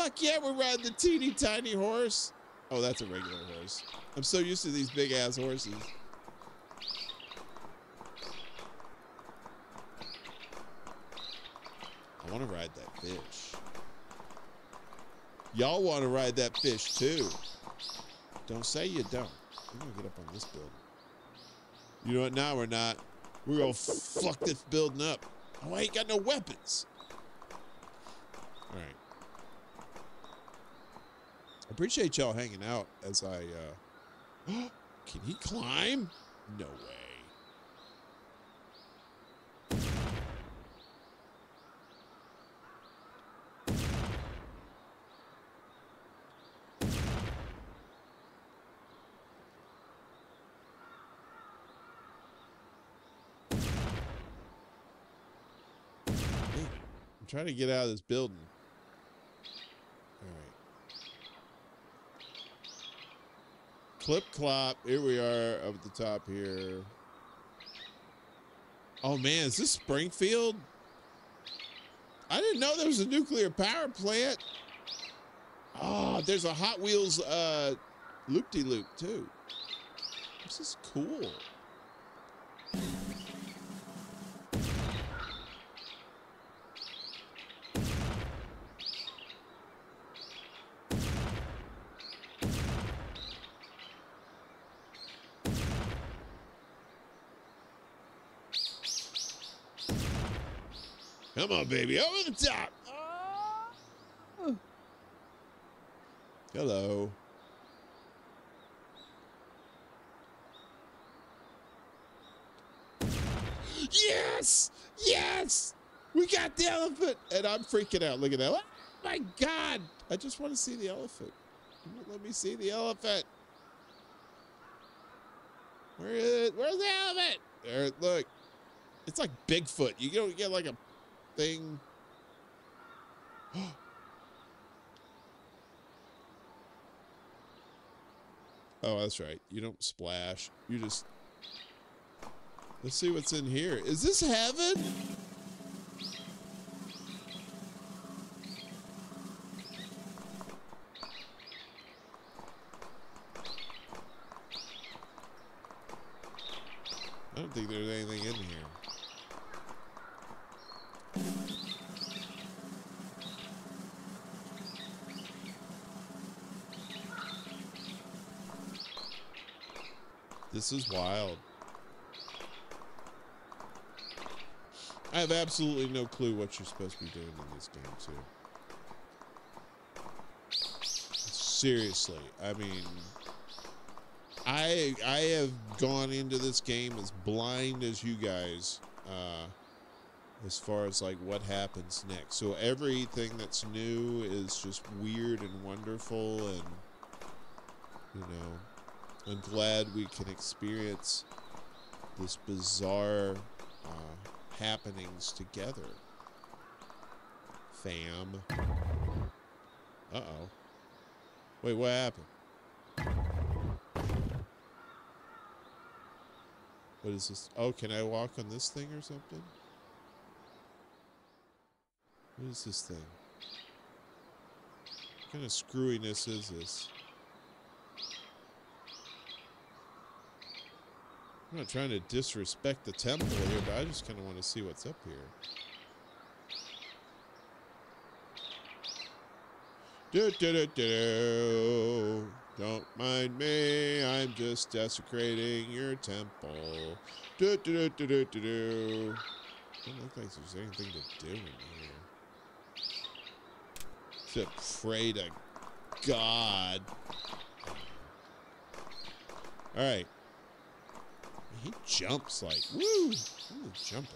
Fuck yeah, we're riding the teeny tiny horse. Oh, that's a regular horse. I'm so used to these big ass horses. I want to ride that fish. Y'all want to ride that fish too. Don't say you don't. We're going to get up on this building. You know what? Now we're not. We're going to fuck this building up. Oh, I ain't got no weapons. All right. Appreciate y'all hanging out as I, uh, can he climb? No way. I'm trying to get out of this building. All right. Clip clop. Here we are up at the top here. Oh man, is this Springfield? I didn't know there was a nuclear power plant. Oh, there's a Hot Wheels uh, loop-de-loop too. This is cool. Come on, baby, over the top. Hello. Yes! Yes! We got the elephant! And I'm freaking out. Look at that. Oh my God! I just want to see the elephant. Let me see the elephant. Where is it? Where's the elephant? There, look. It's like Bigfoot. You don't get like a thing. Oh, that's right. You don't splash. You just. Let's see what's in here. Is this heaven? I don't think there's anything in here. This is wild. I have absolutely no clue what you're supposed to be doing in this game, too. Seriously, I mean, I I have gone into this game as blind as you guys, uh, as far as like what happens next. So everything that's new is just weird and wonderful, and you know, I'm glad we can experience this bizarre uh, happenings together. Fam. Uh oh. Wait, what happened? What is this? Oh, can I walk on this thing or something? What is this thing? What kind of screwiness is this? I'm not trying to disrespect the temple here, but I just kind of want to see what's up here. Do, do, do, do. Don't mind me, I'm just desecrating your temple. Do, do, do, do, do, do, do. Doesn't look like there's anything to do in here. Except pray to God. Alright. He jumps like, woo! He's jumping.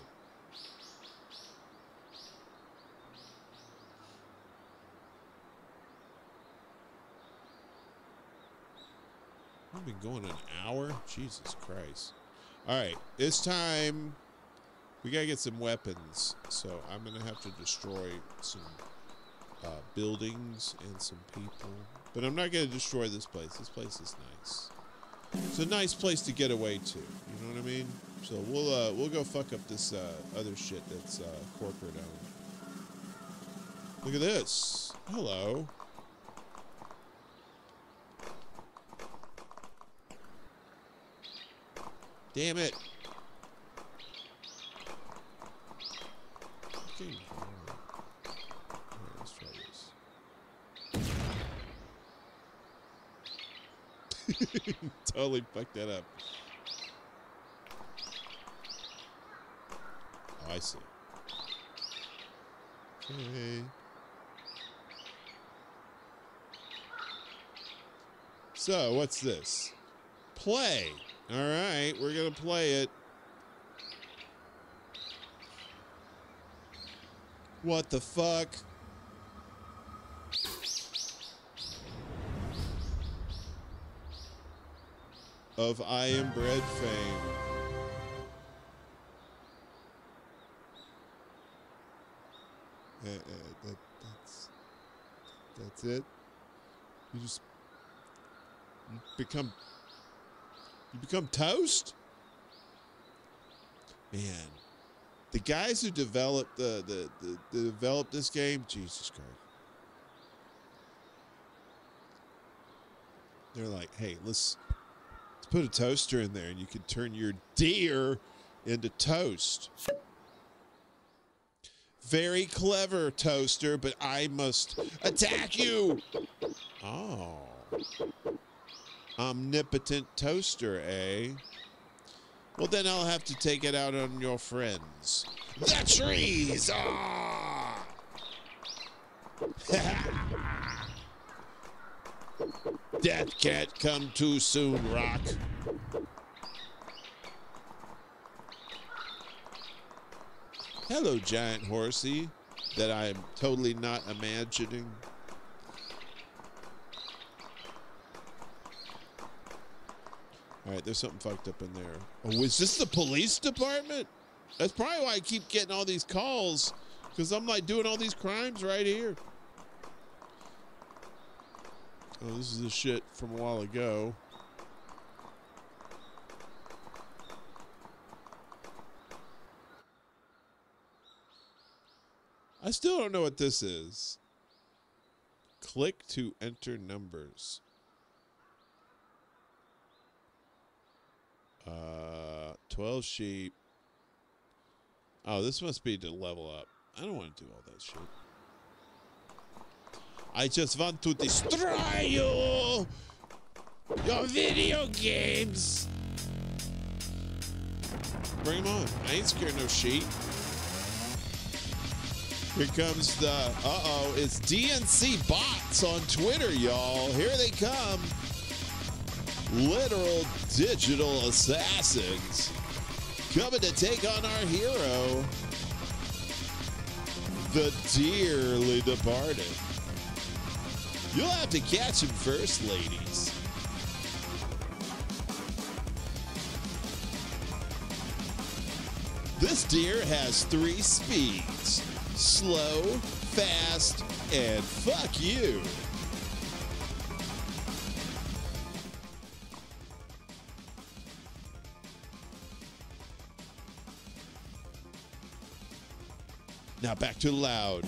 We've been going an hour? Jesus Christ. Alright, it's time. We gotta get some weapons. So I'm gonna have to destroy some uh, buildings and some people. But I'm not gonna destroy this place. This place is nice. It's a nice place to get away to. You know what I mean? So we'll uh, we'll go fuck up this uh, other shit that's uh, corporate owned. Look at this. Hello. Damn it. Okay. Alright, let's try this. totally fucked that up. Oh, I see. Okay. So, what's this? Play. All right, we're going to play it. What the fuck? Of I Am Bread fame. Uh, uh, that, that's that's it. You just you become you become toast? Man, the guys who developed the the, the, the developed this game, Jesus Christ. They're like, hey, let's let's put a toaster in there and you can turn your deer into toast. Very clever, toaster, but I must attack you. Oh. Omnipotent toaster, eh? Well, then I'll have to take it out on your friends. The trees! Ah! Death can't come too soon, Rock. Hello, giant horsey, that I'm totally not imagining. All right, there's something fucked up in there. Oh, is this the police department? That's probably why I keep getting all these calls, because I'm like doing all these crimes right here. Oh, this is the shit from a while ago. I still don't know what this is. Click to enter numbers. Uh, 12 sheep. Oh, this must be to level up. I don't want to do all that shit. I just want to destroy you! Your video games! Bring them on. I ain't scared no sheep. Here comes the, uh-oh, it's DNC bots on Twitter, y'all. Here they come. Literal digital assassins coming to take on our hero, the dearly departed. You'll have to catch him first, ladies. This deer has three speeds slow, fast, and fuck you. Now back to loud.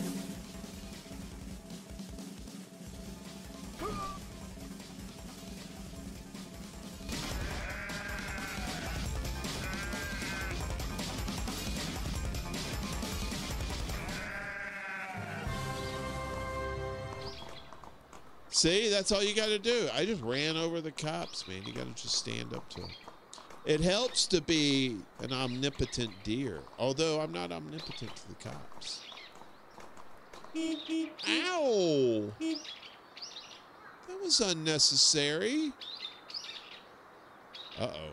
See, that's all you got to do. I just ran over the cops, man. You got to just stand up to them. It helps to be an omnipotent deer, although I'm not omnipotent to the cops. Ow! That was unnecessary. Uh oh.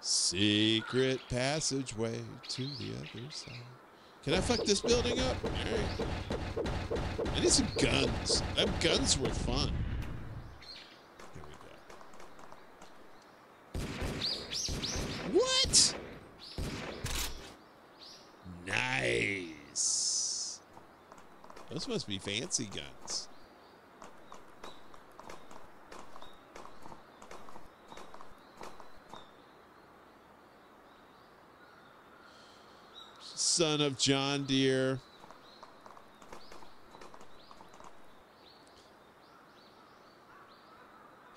Secret passageway to the other side. Can I fuck this building up? All right. I need some guns. Them guns were fun. What? Nice. Those must be fancy guns. Son of John Deere.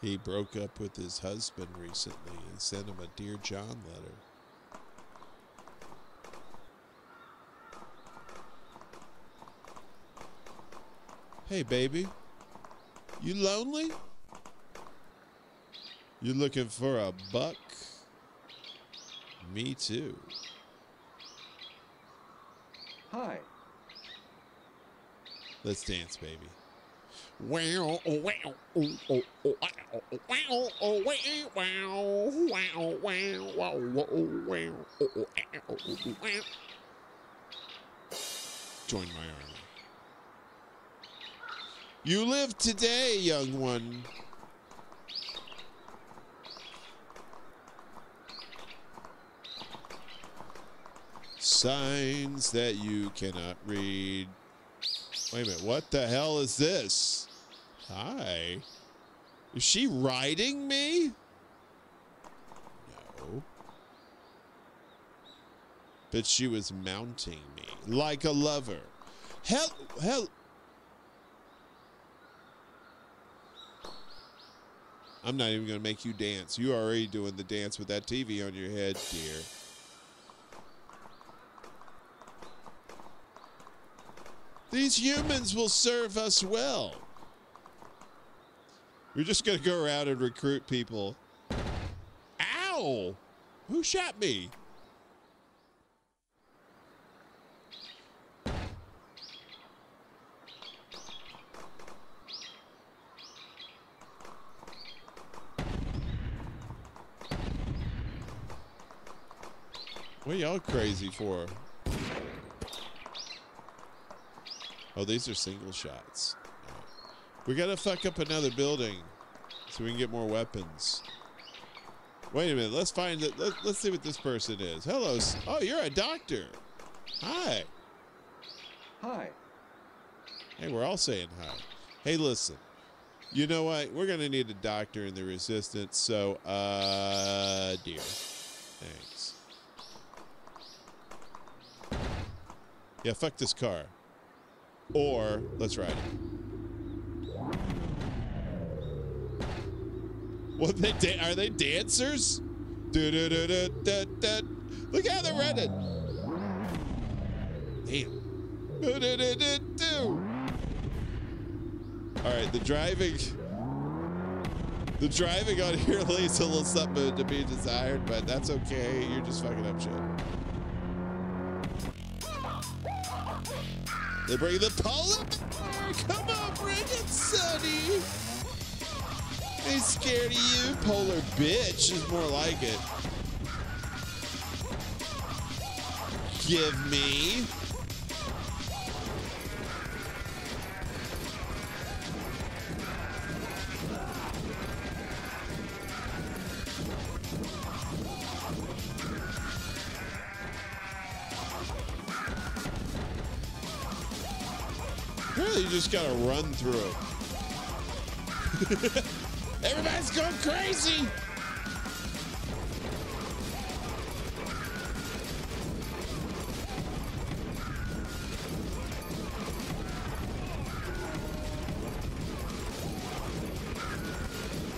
He broke up with his husband recently and sent him a Dear John letter. Hey, baby. You lonely? You looking for a buck? Me too. Hi. Let's dance, baby. Oh, oh, oh, oh, oh, oh, oh, oh, oh. Join my army. You live today, young one. Signs that you cannot read. Wait a minute, what the hell is this? Hi. Is she riding me? No. But she was mounting me like a lover. Hell, hell. I'm not even going to make you dance. You are already doing the dance with that TV on your head, dear. These humans will serve us well. We're just going to go around and recruit people. Ow! Who shot me? What y'all crazy for? Oh, these are single shots. We gotta fuck up another building so we can get more weapons. Wait a minute. Let's find it. Let, let's see what this person is. Hello. Oh, you're a doctor. Hi. Hi. Hey, we're all saying hi. Hey, listen. You know what? We're gonna need a doctor in the resistance. So, uh, dear. Thanks. Yeah, fuck this car. Or let's ride. What they are they dancers? Do do do. Look how they're running. Damn. All right, the driving. The driving on here leaves a little something to be desired, but that's okay. You're just fucking up shit. They bring the polar bear. Oh, come on, it, Sonny. Ain't scared of you, polar bitch. Is more like it. Give me. Just gotta run through. Everybody's going crazy.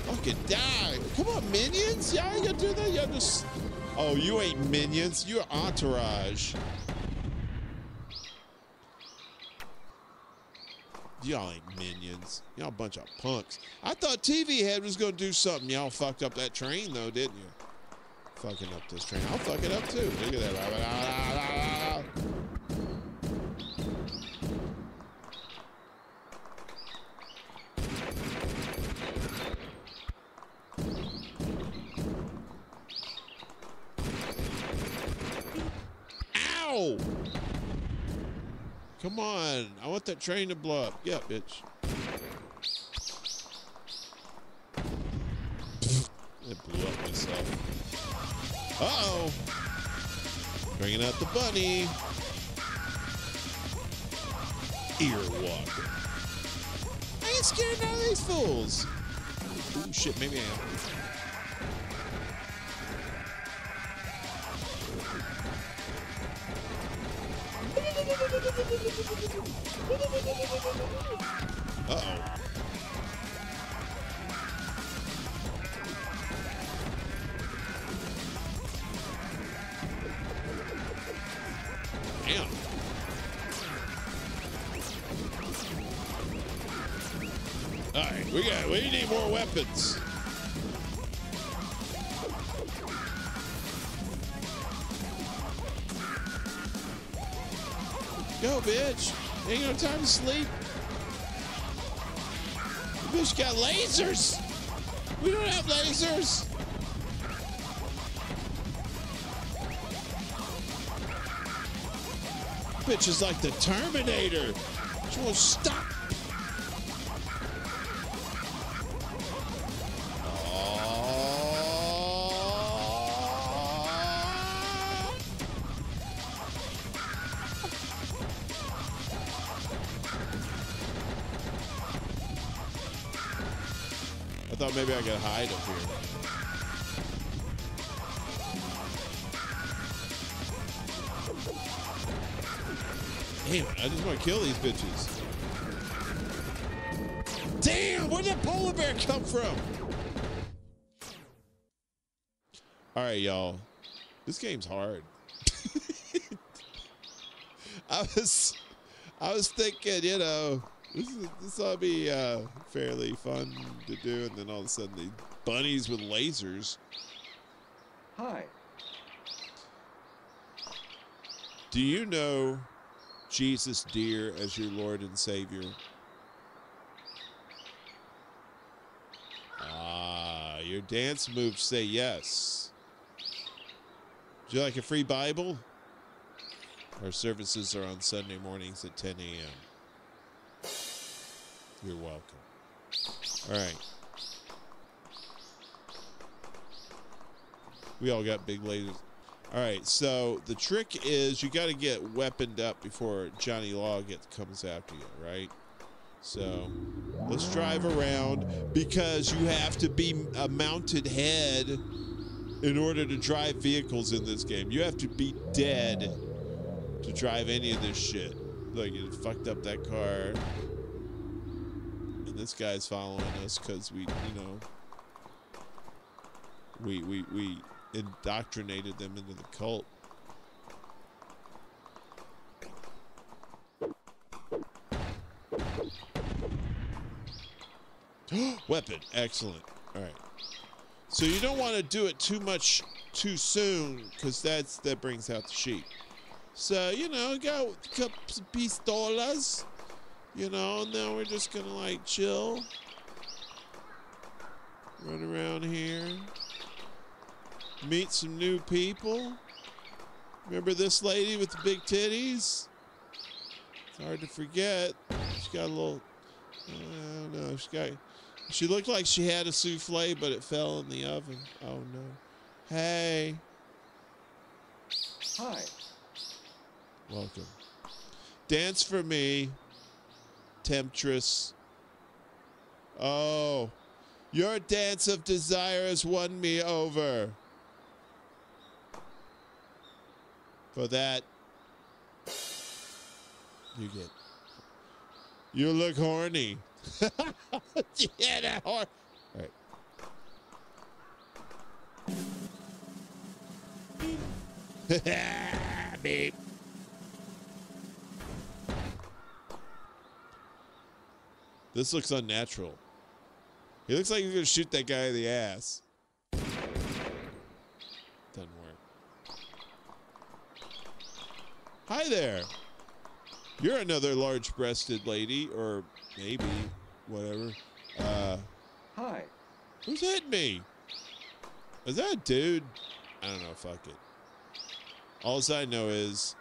Fucking die. Come on, minions. Yeah, ain't gonna do that. Y'all just. Oh, you ain't minions. You're entourage. Y'all ain't minions. Y'all a bunch of punks. I thought TV Head was gonna do something. Y'all fucked up that train though, didn't you? Fucking up this train. I'll fuck it up too. Look at that. Ow! Come on. I want that train to blow up. Yeah, bitch. it blew up myself. Uh-oh. Bringing out the bunny. Earwalker. I ain't scared none of these fools. Ooh, shit, maybe I am. Uh-oh. Damn. All right, we got. We need more weapons. Bitch. Ain't no time to sleep. The bitch got lasers. We don't have lasers. Bitch is like the Terminator. She won't stop. Maybe I could hide up here. Damn I just want to kill these bitches. Damn, where'd that polar bear come from? All right, y'all. This game's hard. I was, I was thinking, you know, this is, this ought to be uh, fairly fun to do, and then all of a sudden, the bunnies with lasers. Hi. Do you know Jesus dear, as your Lord and Savior? Ah, your dance moves say yes. Would you like a free Bible? Our services are on Sunday mornings at 10 a.m. You're welcome. All right. We all got big lasers. All right, so the trick is you got to get weaponed up before Johnny Law gets comes after you, right? So let's drive around because you have to be a mounted head in order to drive vehicles in this game. You have to be dead to drive any of this shit. Look, it fucked up that car. This guy's following us because we, you know, we, we, we indoctrinated them into the cult. Weapon, excellent. All right. So you don't want to do it too much too soon because that's that brings out the sheep. So, you know, got a couple pistolas, you know, and then we're just gonna like chill. Run around here. Meet some new people. Remember this lady with the big titties? It's hard to forget. She's got a little I don't know. She got she looked like she had a souffle, but it fell in the oven. Oh no. Hey. Hi. Welcome. Dance for me, temptress. Oh, your dance of desire has won me over. For that, you get. You look horny. yeah, that hor- All right. Beep. This looks unnatural. He looks like he's gonna shoot that guy in the ass. Doesn't work. Hi there. You're another large-breasted lady, or maybe whatever. Uh, Hi. who's hitting me? Is that a dude? I don't know. Fuck it. All I know is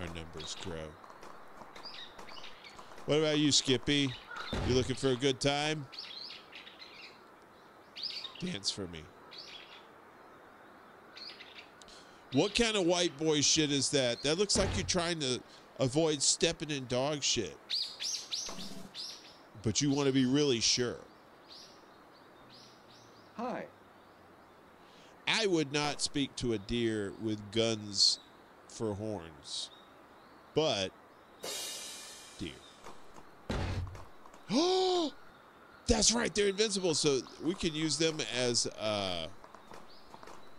our numbers grow. What about you, Skippy? You looking for a good time? Dance for me. What kind of white boy shit is that? That looks like you're trying to avoid stepping in dog shit. But you want to be really sure. Hi. I would not speak to a deer with guns for horns. But. Oh, that's right. They're invincible, so we can use them as uh,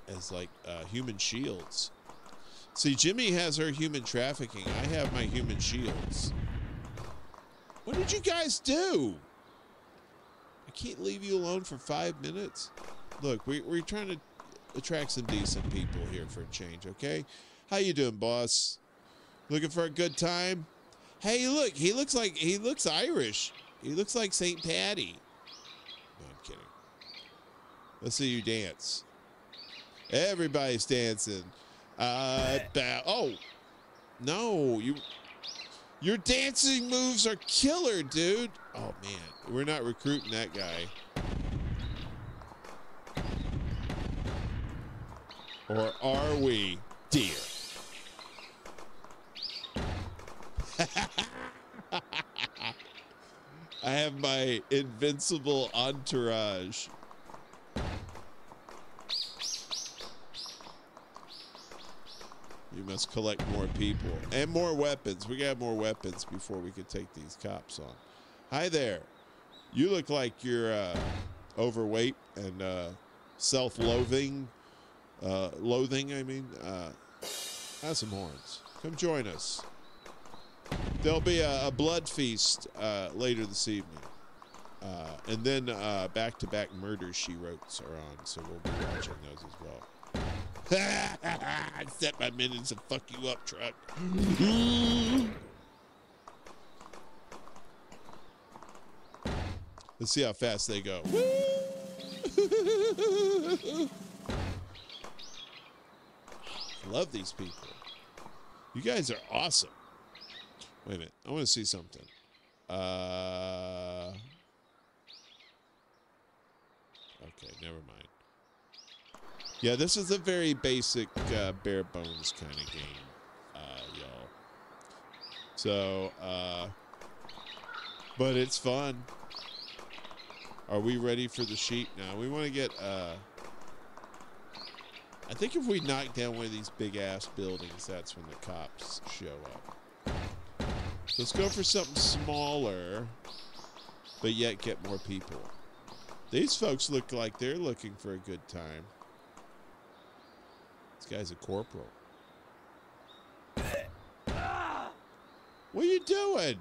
as like uh, human shields. See, Jimmy has her human trafficking. I have my human shields. What did you guys do? I can't leave you alone for five minutes. Look, we, we're trying to attract some decent people here for a change, okay? How you doing, boss? Looking for a good time? Hey, look, he looks like he looks Irish. He looks like St. Patty. No, I'm kidding. Let's see you dance. Everybody's dancing. Uh, oh, no, you, your dancing moves are killer, dude. Oh man, we're not recruiting that guy. Or are we, dear? I have my invincible entourage. You must collect more people and more weapons. We got more weapons before we could take these cops on. Hi there. You look like you're uh, overweight and uh, self-loathing. Uh, loathing, I mean. Uh, have some horns. Come join us. There'll be a, a blood feast uh, later this evening. Uh, and then uh, back-to-back murder she wrote are on, so we'll be watching those as well. I set my minutes and fuck you up, truck. Let's see how fast they go. Love these people. You guys are awesome. Wait a minute. I want to see something. Uh. Okay, never mind. Yeah, this is a very basic, uh, bare bones kind of game, uh, y'all. So, uh, but it's fun. Are we ready for the sheep now? We want to get, uh, I think if we knock down one of these big ass buildings, that's when the cops show up. So let's go for something smaller, but yet get more people. These folks look like they're looking for a good time. This guy's a corporal. What are you doing?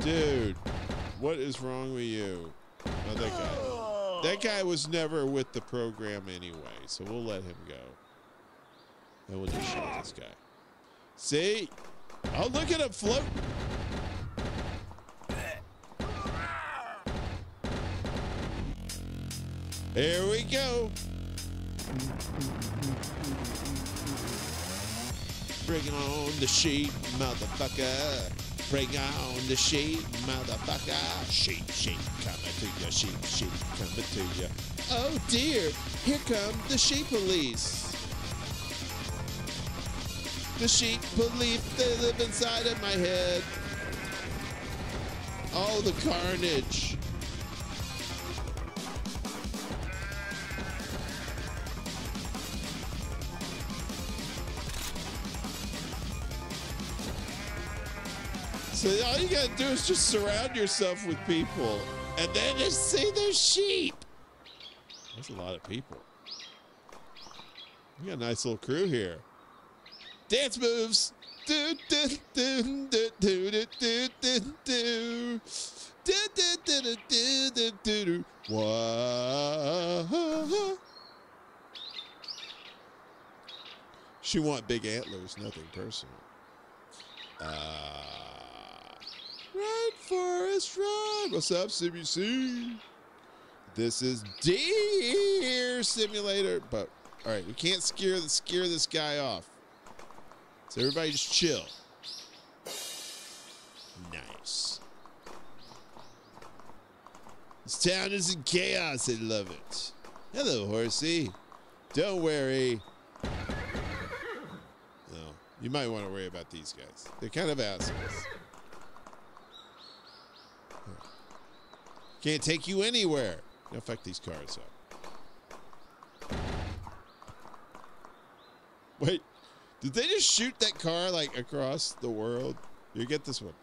Dude, what is wrong with you? Oh, that guy. That guy was never with the program anyway, so we'll let him go. And we'll just shoot this guy. See? Oh, look at him float. Here we go. Bring on the sheep, motherfucker. Bring on the sheep, motherfucker. Sheep, sheep, coming to you. Sheep, sheep, coming to you. Oh dear, here come the sheep police. The sheep police, they live inside of my head. Oh, the carnage. So all you gotta do is just surround yourself with people and then just see the sheep. There's a lot of people. You got a nice little crew here. Dance moves. Do do do do do do do do do. She want big antlers, nothing personal. Uh, Run, Forrest, run! What's up, CBC? This is Deer Simulator, but all right, we can't scare scare this guy off. So everybody just chill. Nice. This town is in chaos. I love it. Hello, horsey. Don't worry. No, you might want to worry about these guys. They're kind of assholes. Can't take you anywhere. Now fuck these cars up. Wait, did they just shoot that car like across the world? You get this one.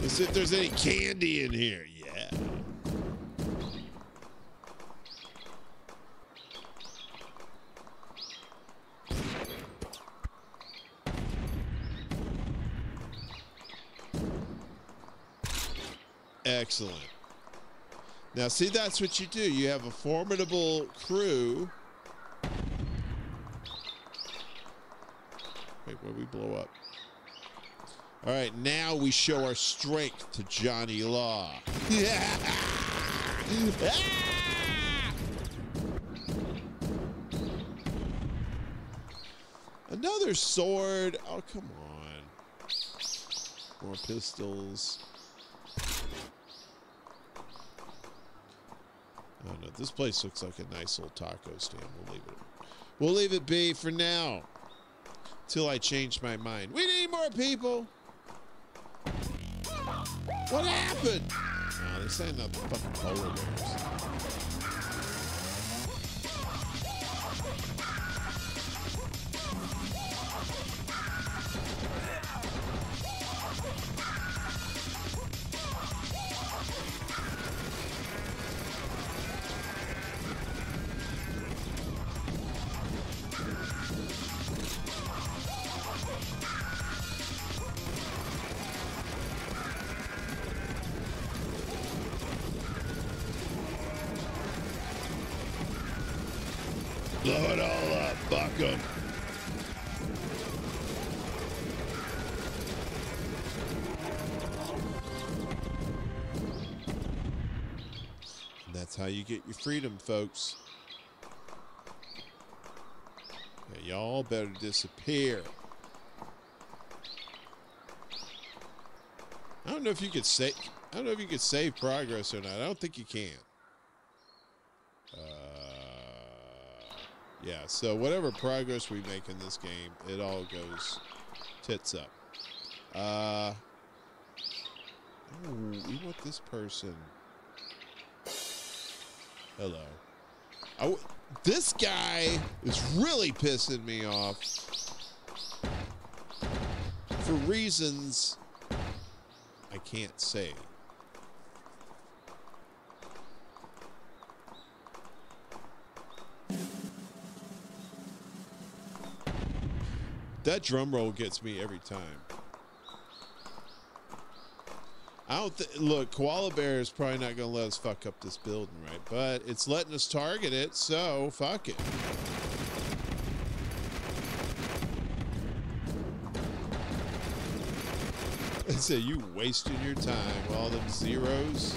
Let's see if there's any candy in here. Yeah. Excellent. Now, see, that's what you do. You have a formidable crew. Wait, where we blow up? All right, now we show our strength to Johnny Law. Yeah! Ah! Another sword. Oh, come on. More pistols. No, this place looks like a nice little taco stand. We'll leave it. We'll leave it be for now. Till I change my mind. We need more people. What happened? Oh, they're setting up fucking polar bears. Your freedom, folks. Y'all better disappear. I don't know if you could save. I don't know if you could save progress or not. I don't think you can. Uh, yeah. So whatever progress we make in this game, it all goes tits up. Uh, ooh, we want this person. Hello. This guy is really pissing me off for reasons I can't say. That drum roll gets me every time. Don't th- look. Koala Bear is probably not going to let us fuck up this building, right? But it's letting us target it, so fuck it. Say you wasting your time. All them zeros.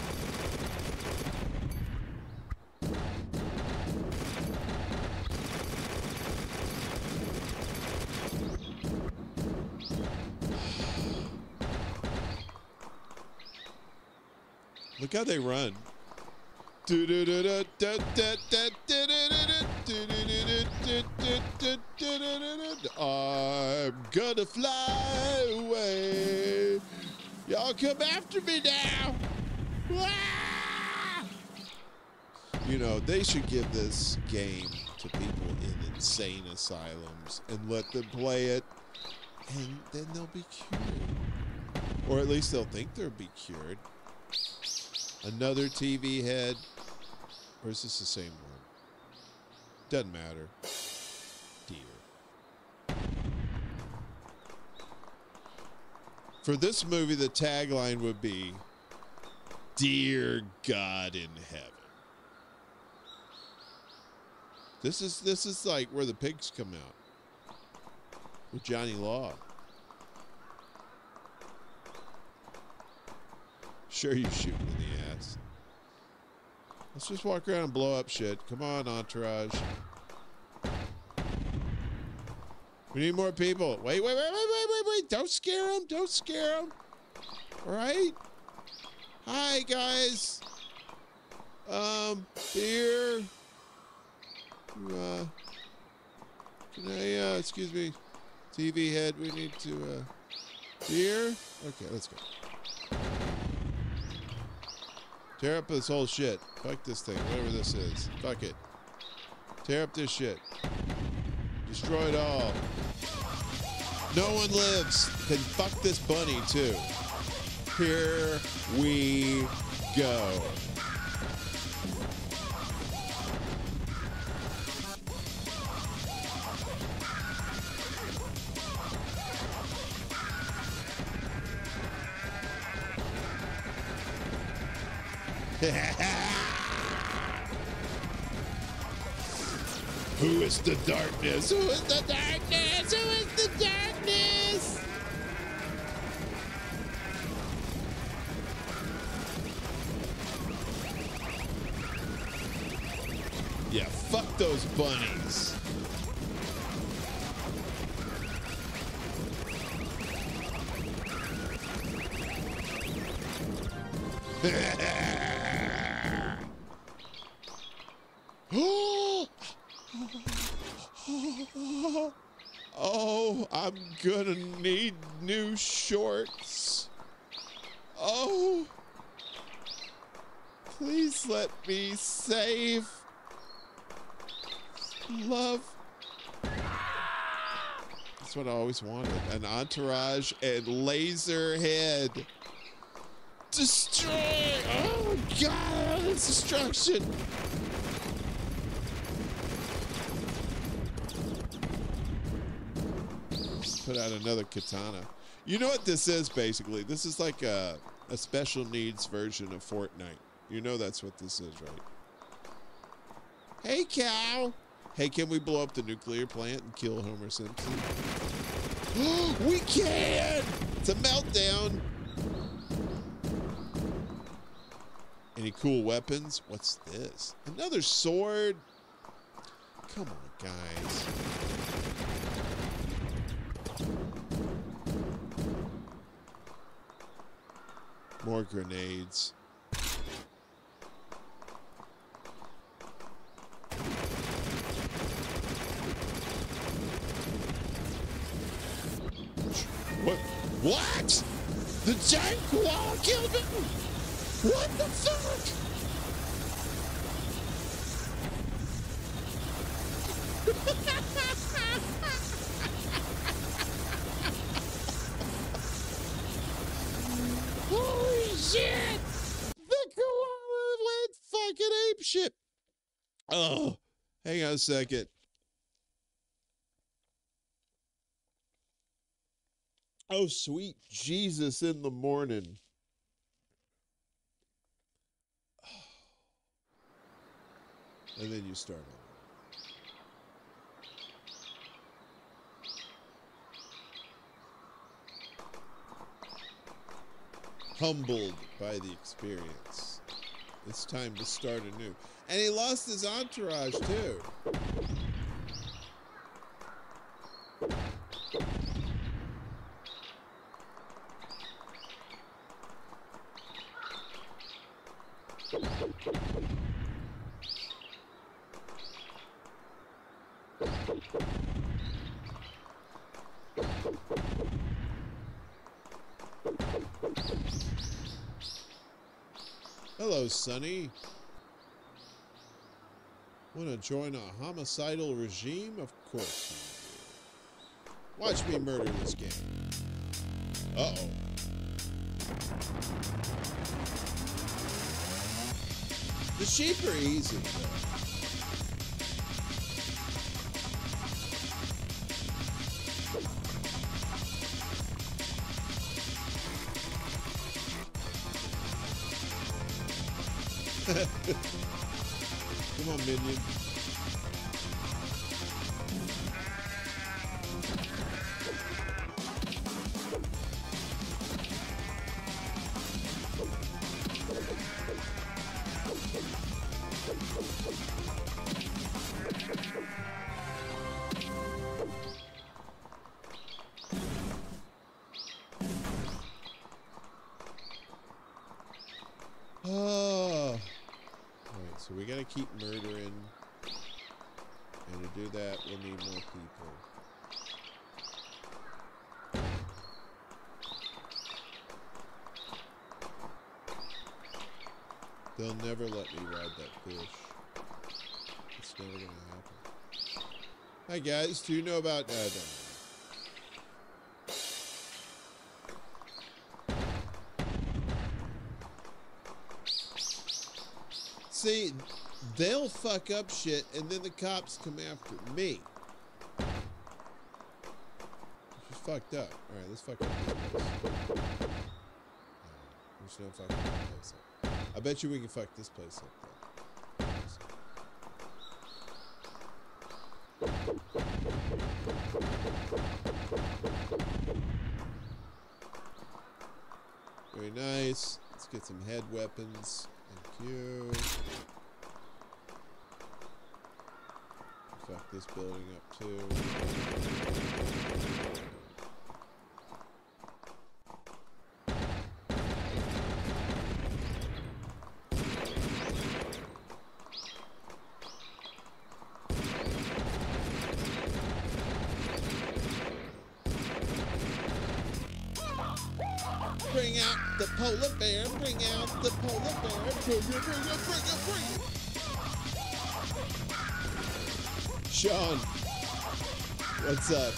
Look how they run. I'm gonna fly away. Y'all come after me now. Ah! You know, they should give this game to people in insane asylums and let them play it, and then they'll be cured. Or at least they'll think they'll be cured. Another TV head. Or is this the same one? Doesn't matter. Dear. For this movie, the tagline would be Dear God in Heaven. This is this is like where the pigs come out. With Johnny Law. Sure, you shoot in the ass. Let's just walk around and blow up shit. Come on, Entourage. We need more people. Wait, wait, wait, wait, wait, wait, wait. Don't scare them. Don't scare them. All right? Hi, guys. Um, here. Uh, can I, uh, excuse me, TV head, we need to, uh, here? Okay, let's go. Tear up this whole shit. Fuck this thing, whatever this is. Fuck it. Tear up this shit. Destroy it all. No one lives. Can fuck this bunny too. Here we go. Who is the darkness? Who is the darkness? Who is the darkness? Yeah, fuck those bunnies. Gonna need new shorts. Oh, please let me save. Love. That's what I always wanted an entourage and laser head. Destroy! Oh, God, it's destruction. Put out another katana. You know what this is basically? This is like a, a special needs version of Fortnite. You know that's what this is, right? Hey, cow. Hey, can we blow up the nuclear plant and kill Homer Simpson? we can! It's a meltdown. Any cool weapons? What's this? Another sword? Come on, guys. More grenades. What? What? The giant koala killed him? What the fuck? a second. Oh, sweet Jesus in the morning. And then you start over. Humbled by the experience. It's time to start anew. And he lost his entourage too. Hello, Sonny. Want to join a homicidal regime? Of course. Watch me murder this game. Uh-oh. The sheep are easy. Come on, minion. Guys, do you know about uh, no. See, they'll fuck up shit and then the cops come after me. Is fucked up. Alright, let's fuck up this place. Alright, I'm just gonna fuck this place up. I bet you we can fuck this place up nice. Let's get some head weapons. Thank you. Fuck this building up too. Polar bear, bring out the polar bear, bring it, bring it, bring it, bring it. Sean, what's up?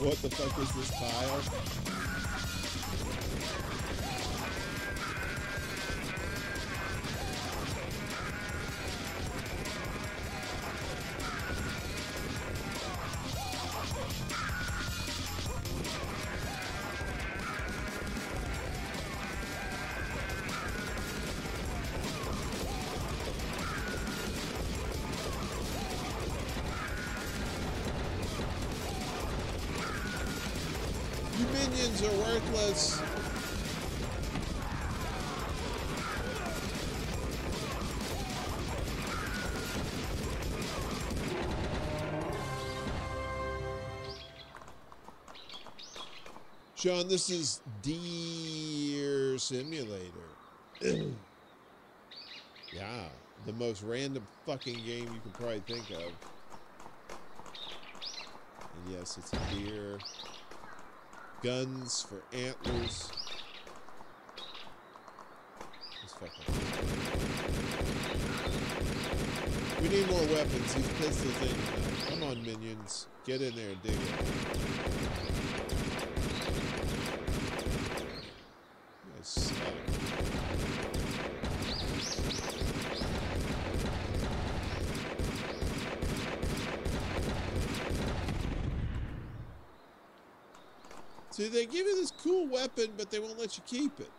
What the fuck is this pile? Sean, this is Deer Simulator. yeah, the most random fucking game you can probably think of. And yes, it's a deer. Guns for antlers. We need more weapons. These pistols ain't enough. Come on, minions. Get in there and dig it. but they won't let you keep it.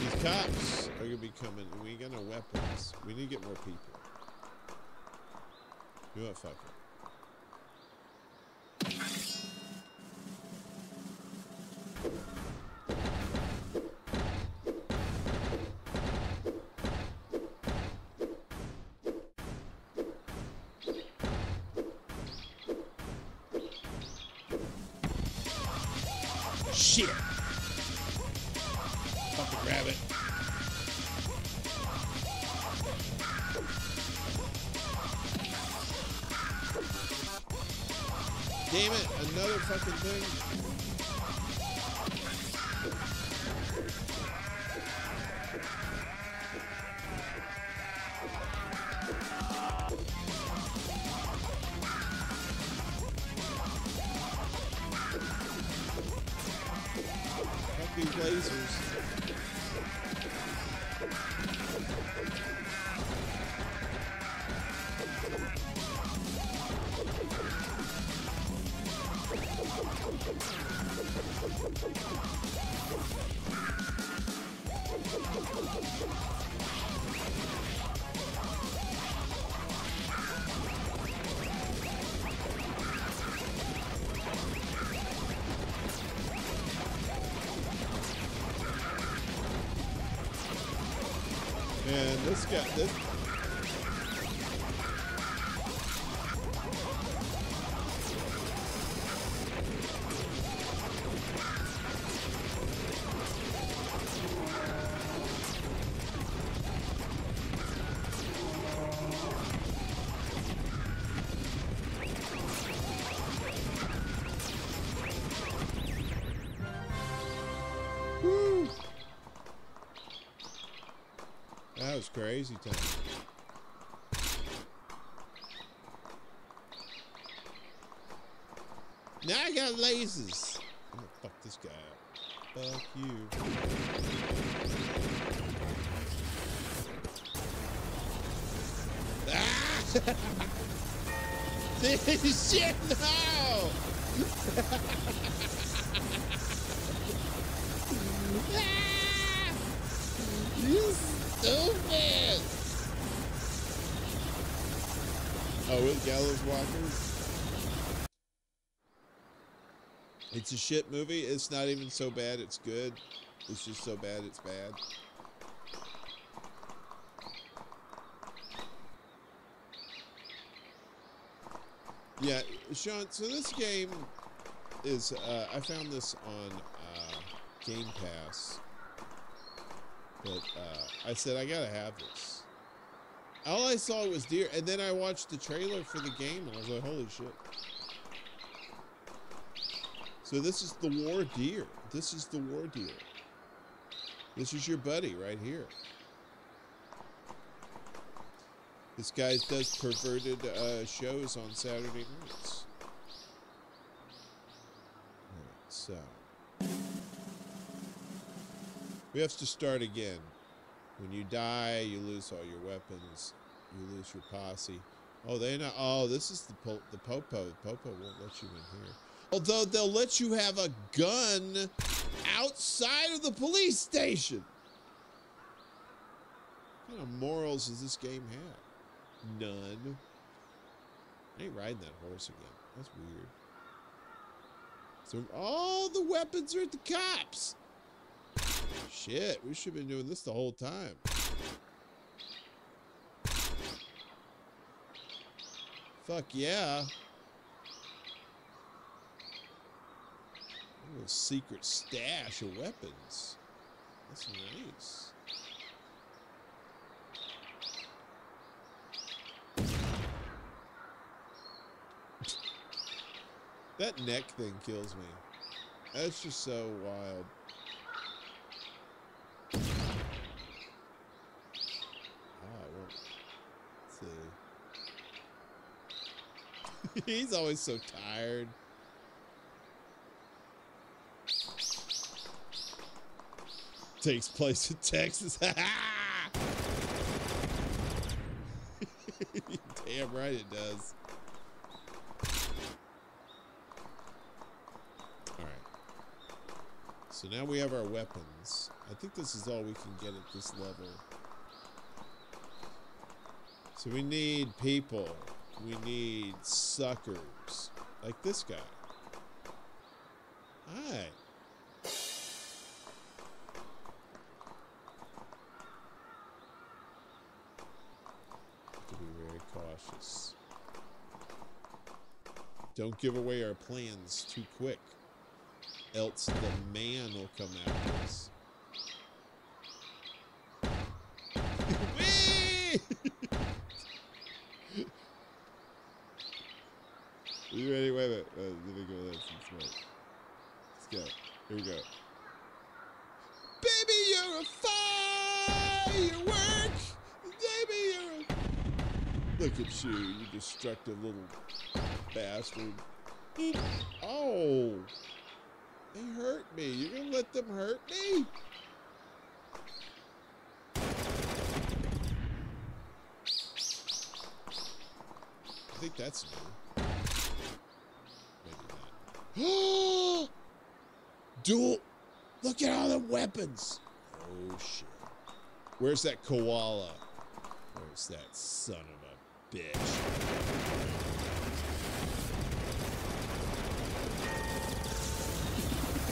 These cops are gonna be coming, and we ain't got no weapons. We need to get more people. You know what, fuck it. This guy, this. Crazy time. Now I got lasers. I'm gonna fuck this guy up. Fuck you. Ah! this shit no! Gallows? It's a shit movie. It's not even so bad it's good. It's just so bad it's bad. Yeah, Sean, so this game is, uh, I found this on uh, Game Pass. But uh, I said, I gotta have this. All I saw was deer, and then I watched the trailer for the game, and I was like, holy shit. So this is the war deer. This is the war deer. This is your buddy right here. This guy does perverted uh, shows on Saturday nights. Alright, so. We have to start again. When you die, you lose all your weapons. You lose your posse. Oh, they not. Oh, this is the po- the popo. The popo won't let you in here. Although they'll let you have a gun outside of the police station. What kind of morals does this game have? None. I ain't riding that horse again. That's weird. So all the weapons are at the cops. Shit, we should have been doing this the whole time. Fuck yeah. A little secret stash of weapons. That's nice. That neck thing kills me. That's just so wild. Ah, I won't see. He's always so tired. Takes place in Texas. Damn right it does. Alright. So now we have our weapons. I think this is all we can get at this level. So we need people. We need suckers. Like this guy. Hi. To be very cautious. Don't give away our plans too quick. Else the man will come after us. Whee! You ready? Wait a minute. Uh, let me go this. Let's go. Here we go. Baby, you're a firework. Baby, you're a... Look at you, you destructive little bastard. Oh. They hurt me. You're gonna let them hurt me? I think that's new. Dual. Look at all the weapons. Oh shit. Where's that koala? Where's that son of a bitch?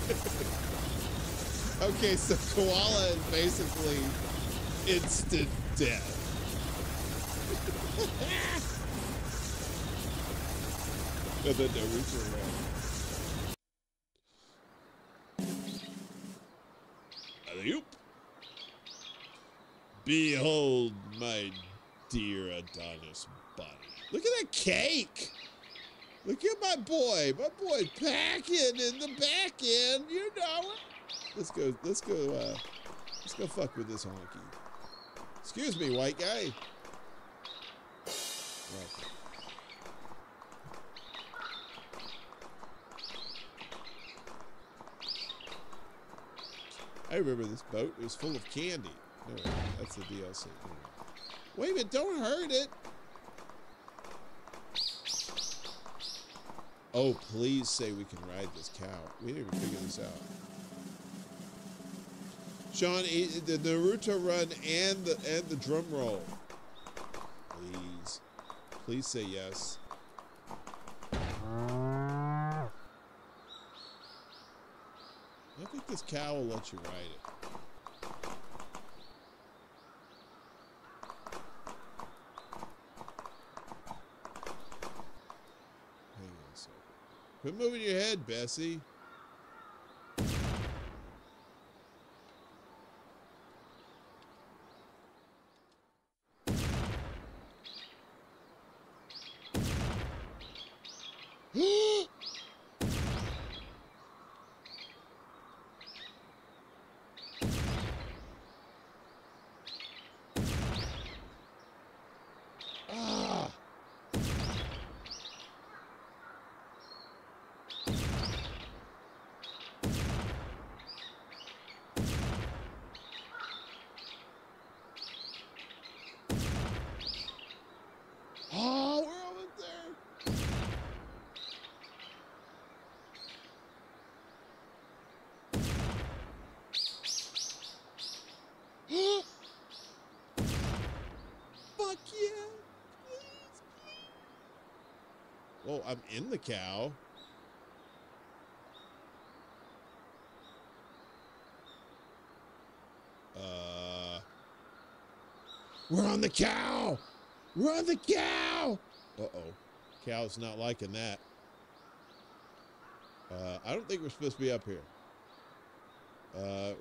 okay, so koala is basically instant death. and then Naruto ran. Behold my dear Adonis body. Look at that cake. Look at my boy. My boy packing in the back end. You know it. Let's go. Let's go. Uh, let's go fuck with this honky. Excuse me, white guy. I remember this boat. It was full of candy. That's the DLC. Wait a minute, don't hurt it. Oh, please say we can ride this cow. We didn't even figure this out. Sean, the Naruto run and the and the drum roll. Please, please say yes. I think this cow will let you ride it. Hang on a second. Quit moving your head, Bessie. ah! Oh, we're almost there. Fuck yeah. Please, please. Oh, I'm in the cow. Uh, we're on the cow. We're on the cow. Uh oh, cow's not liking that. Uh, I don't think we're supposed to be up here. Uh,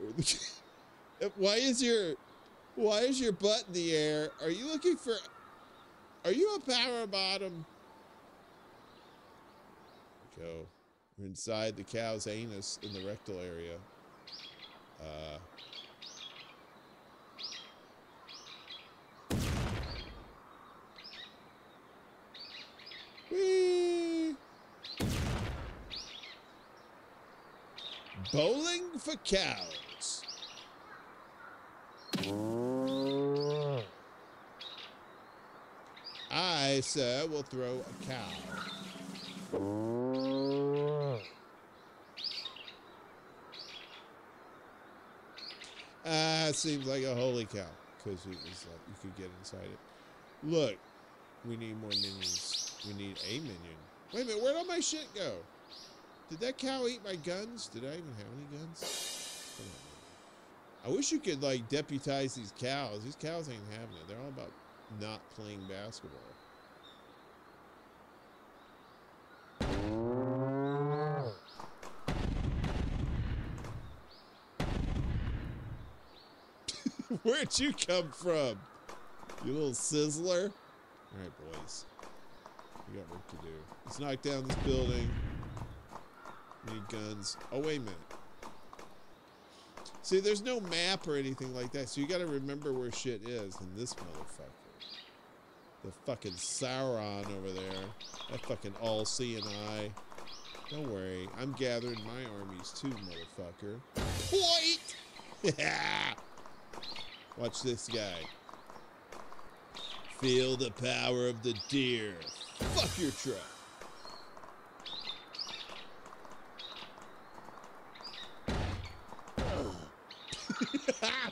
why is your why is your butt in the air? Are you looking for? Are you a power bottom? Go. We're inside the cow's anus in the rectal area. Uh, whee! Bowling for cows. I, sir, will throw a cow. Ah, it seems like a holy cow because it was like you could get inside it. Look, we need more minions. We need a minion. Wait a minute, where'd all my shit go? Did that cow eat my guns? Did I even have any guns? I wish you could like deputize these cows. These cows ain't having it. They're all about not playing basketball. Where'd you come from? You little sizzler? Alright, boys. We got work to do. Let's knock down this building. Need guns. Oh, wait a minute. See, there's no map or anything like that, so you gotta remember where shit is. And this motherfucker. The fucking Sauron over there. That fucking all-seeing eye. Don't worry. I'm gathering my armies too, motherfucker. Wait! Watch this guy. Feel the power of the deer. Fuck your truck. I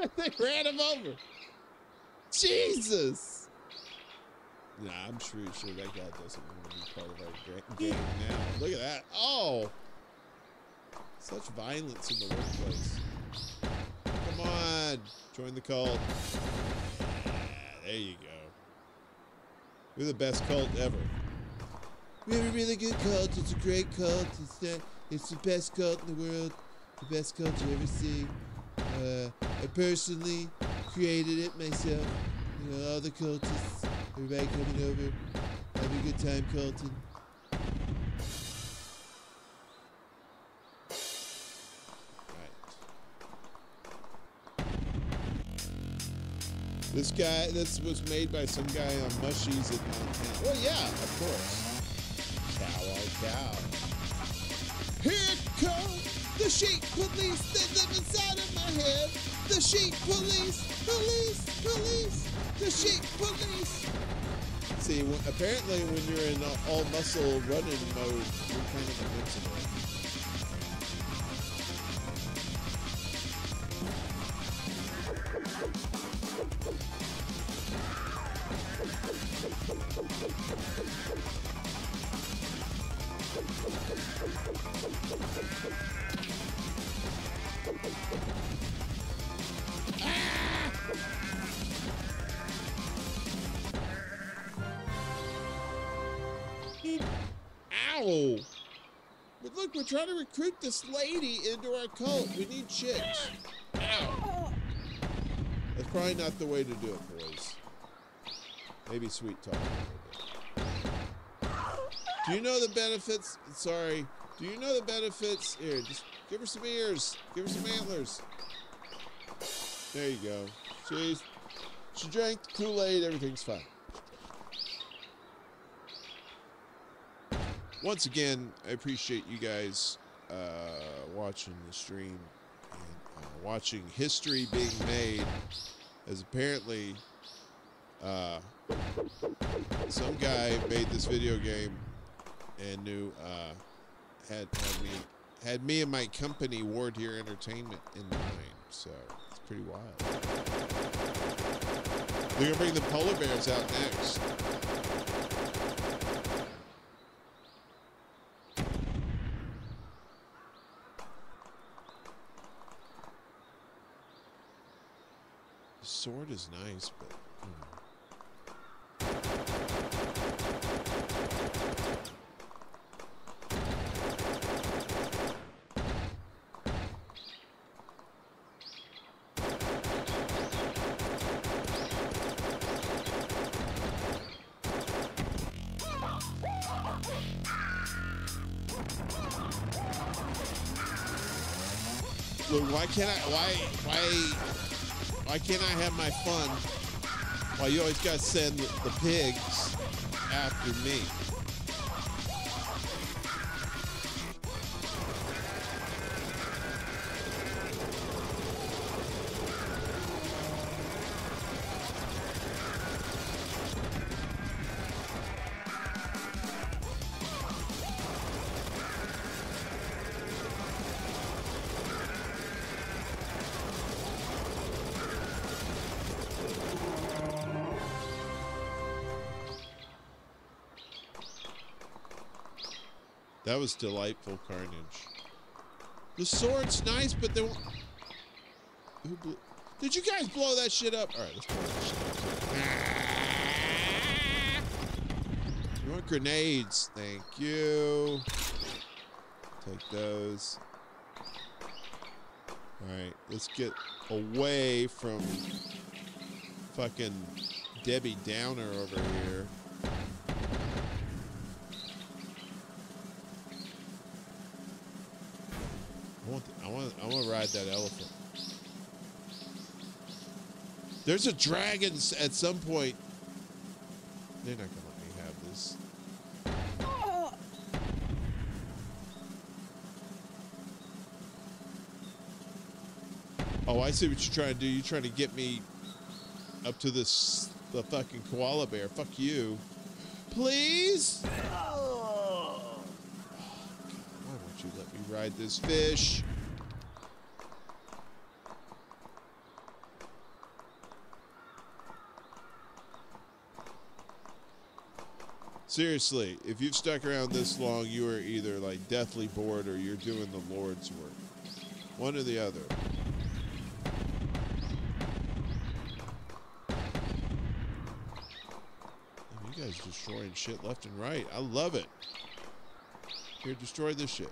bet they ran him over. Jesus. Nah, I'm sure, sure that guy doesn't want to be part of our ga- game now. Look at that. Oh. Such violence in the workplace. Come on. Join the cult. Yeah, there you go. We're the best cult ever. We have a really good cult. It's a great cult. It's the, it's the best cult in the world. The best cult you ever see. Uh, I personally created it myself. You know, all the cultists, everybody coming over, having a good time culting. This guy, this was made by some guy on Mushies in Montana. Well, yeah, of course. Cow, oh, cow. Here come the sheep police. They live inside of my head. The sheep police, police, police. The sheep police. See, apparently when you're in all muscle running mode, you're kind of invincible. Recruit this lady into our cult. We need chicks. Ow! That's probably not the way to do it, boys. Maybe sweet talk. Do you know the benefits? Sorry. Do you know the benefits? Here, just give her some ears. Give her some antlers. There you go. She's, she drank Kool-Aid. Everything's fine. once again, I appreciate you guys uh, watching the stream and uh, watching history being made. As apparently, uh, some guy made this video game and knew uh, had had me had me and my company Ward Here Entertainment in mind. So it's pretty wild. We're gonna bring the polar bears out next. Sword is nice, but. Hmm. Look, why can't I? Why? Why? Why can't I have my fun? Why you always got to send the pigs after me? Was delightful carnage. The sword's nice, but they won't. Who blew? Did you guys blow that shit up? All right, let's blow that shit up. Ah! You want grenades? Thank you. Take those. All right, let's get away from fucking Debbie Downer over here. Ride that elephant. There's a dragon at some point. They're not gonna let me have this. Oh, I see what you're trying to do. You're trying to get me up to this the fucking koala bear. Fuck you. Please? Oh, why won't you let me ride this fish? Seriously, if you've stuck around this long, you are either like deathly bored or you're doing the Lord's work. One or the other. You guys destroying shit left and right. I love it. Here, destroy this shit.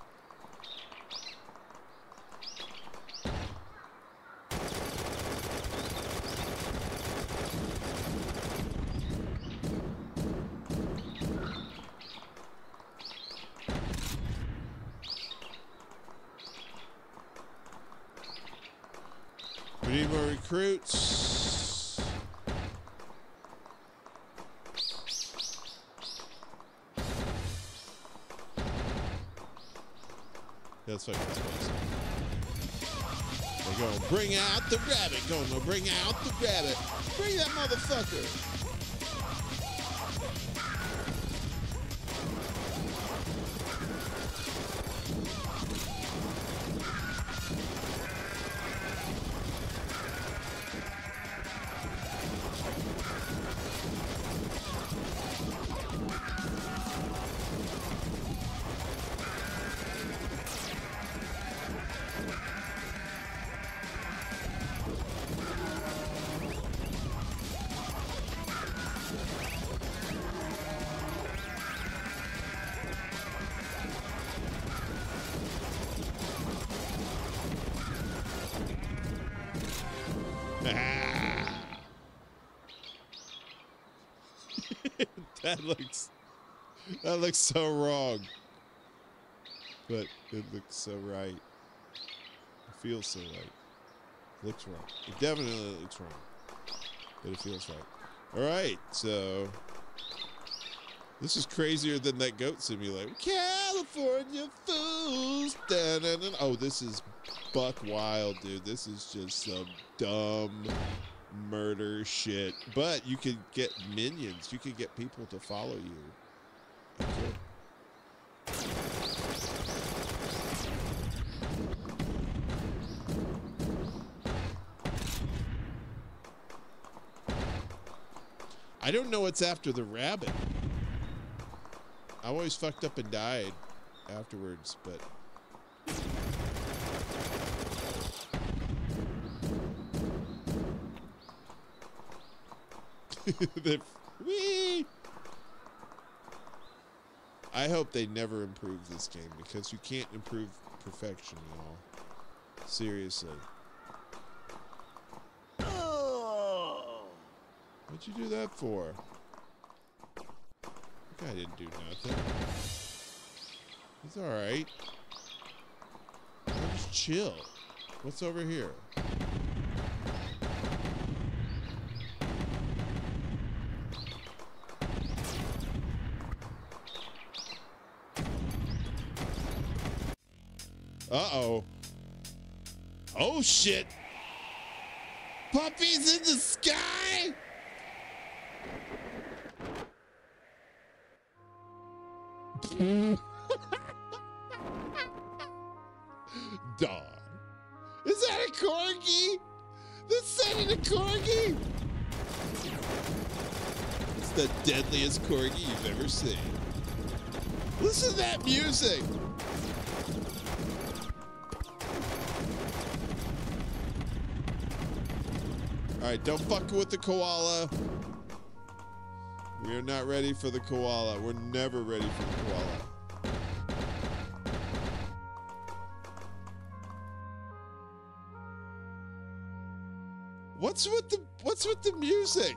Recruits. That's fucking expensive. They're gonna bring out the rabbit. To bring out the rabbit. Bring that motherfucker. That looks so wrong. But it looks so right. It feels so right. It looks wrong. It definitely looks wrong. But it feels right. Alright, so this is crazier than that goat simulator. California fools. Da-na-na. Oh, this is buck wild, dude. This is just some dumb murder shit. But you can get minions. You can get people to follow you. I don't know what's after the rabbit. I always fucked up and died afterwards, but the wee. I hope they never improve this game because you can't improve perfection, y'all. Seriously. Oh. What'd you do that for? Guy didn't do nothing. He's alright. Just chill. What's over here? Uh-oh. Oh, shit. Puppies in the sky? Corgi you've ever seen. Listen to that music. All right, don't fuck with the koala. We are not ready for the koala. We're never ready for the koala. What's with the what's with the music?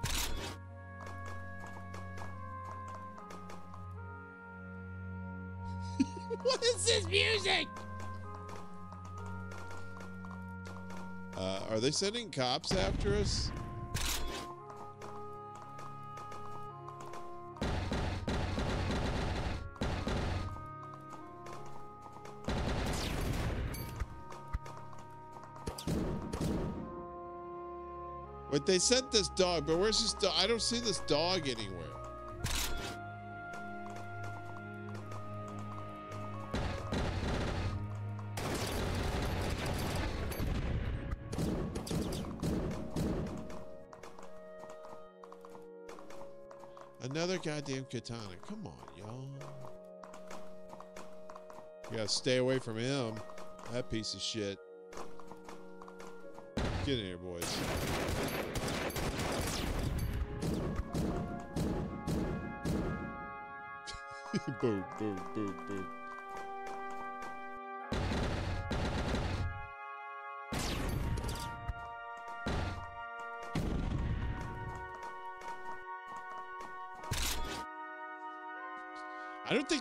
Music? Uh, are they sending cops after us? Wait, they sent this dog, but where's this dog? I don't see this dog anywhere. Goddamn katana. Come on, y'all. You gotta stay away from him. That piece of shit. Get in here, boys. boom, boom, boom, boom.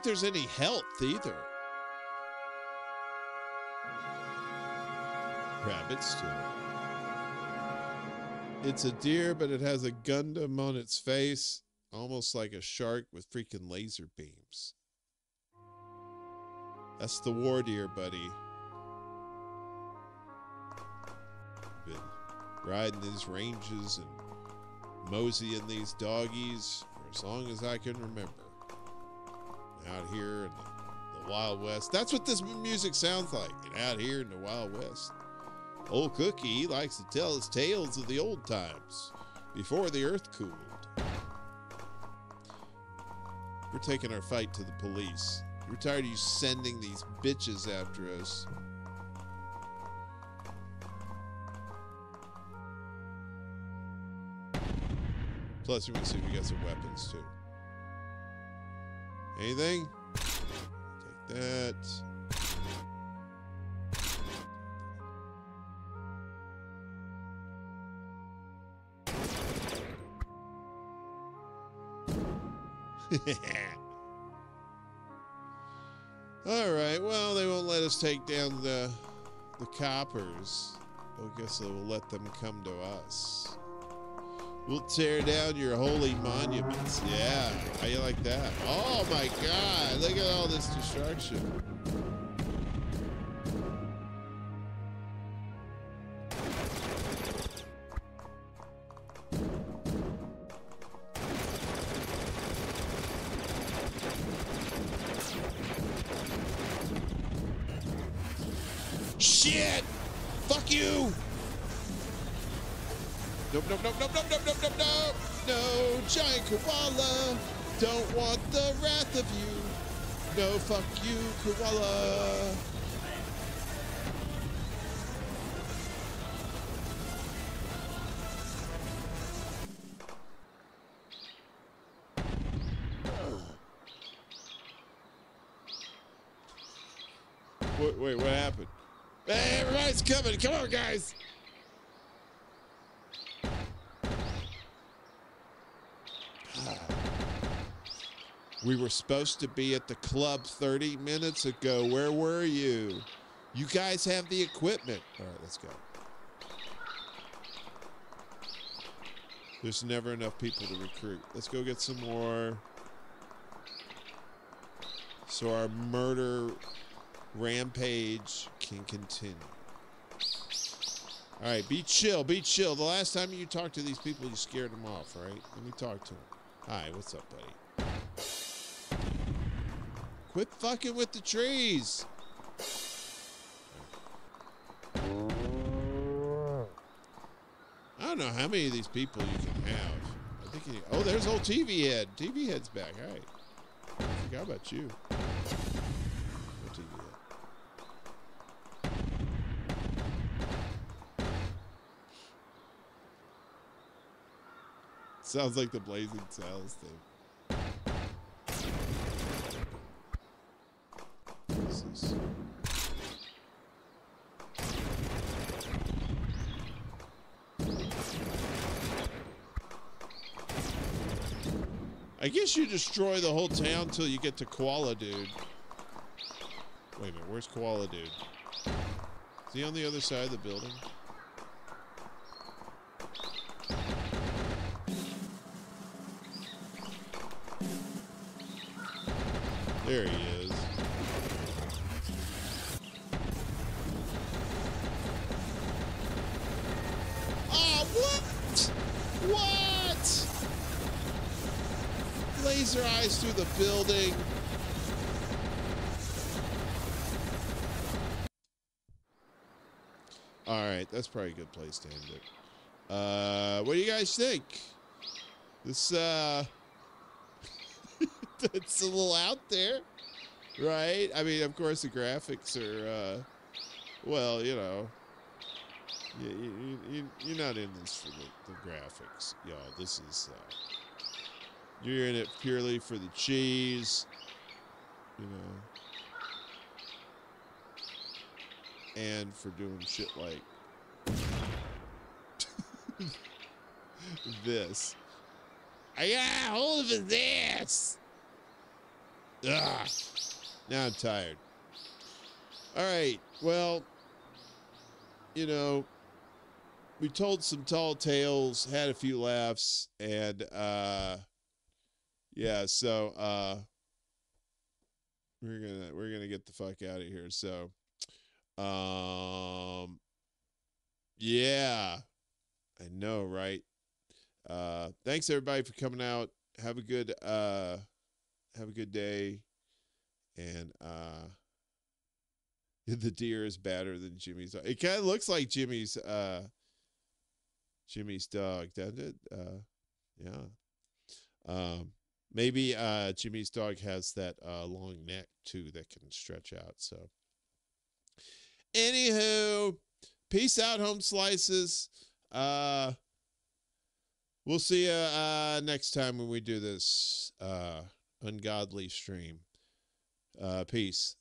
Think there's any health either. Rabbits too. It's a deer, but it has a Gundam on its face, almost like a shark with freaking laser beams. That's the war deer, buddy. Been riding these ranges and moseying these doggies for as long as I can remember. Out here in the, the Wild West. That's what this music sounds like. And out here in the Wild West. Old Cookie likes to tell us tales of the old times before the earth cooled. We're taking our fight to the police. We're tired of you sending these bitches after us. Plus, we're gonna see if we got some weapons too. Anything? Take that. All right. Well, they won't let us take down the the coppers. I guess they will let them come to us. We'll tear down your holy monuments. Yeah, how you like that? Oh my God! Look at all this destruction. Fuck you, koala. Wait, wait, what happened? Hey, everybody's coming. Come on, guys. We were supposed to be at the club 30 minutes ago. Where were you? You guys have the equipment. All right, let's go. There's never enough people to recruit. Let's go get some more. So our murder rampage can continue. All right, be chill, be chill. The last time you talked to these people, you scared them off, right? Let me talk to them. Hi, what's up, buddy? Quit fucking with the trees. I don't know how many of these people you can have. I think you, oh, there's old TV head. TV head's back. All right. How about you? Sounds like the Blazing Saddles thing. This is- I guess you destroy the whole town till you get to Koala Dude. Wait a minute, where's Koala Dude? Is he on the other side of the building? There he is. Building. All right, that's probably a good place to end it. Uh, what do you guys think? This uh, it's a little out there, right? I mean, of course, the graphics are, uh, well, you know, you, you, you, you're not in this for the, the graphics, y'all. This is, uh, you're in it purely for the cheese, you know, and for doing shit like this. I got hold of this. Ugh. Now I'm tired. All right. Well, you know, we told some tall tales, had a few laughs, and uh yeah, so uh we're gonna we're gonna get the fuck out of here. So um yeah. I know, right? Uh thanks everybody for coming out. Have a good uh have a good day. And uh the deer is badder than Jimmy's. It kind of looks like Jimmy's uh Jimmy's dog, doesn't it? Uh yeah. Um maybe uh Jimmy's dog has that uh long neck too that can stretch out. So anywho, peace out, home slices. Uh we'll see you uh next time when we do this uh ungodly stream. Uh peace.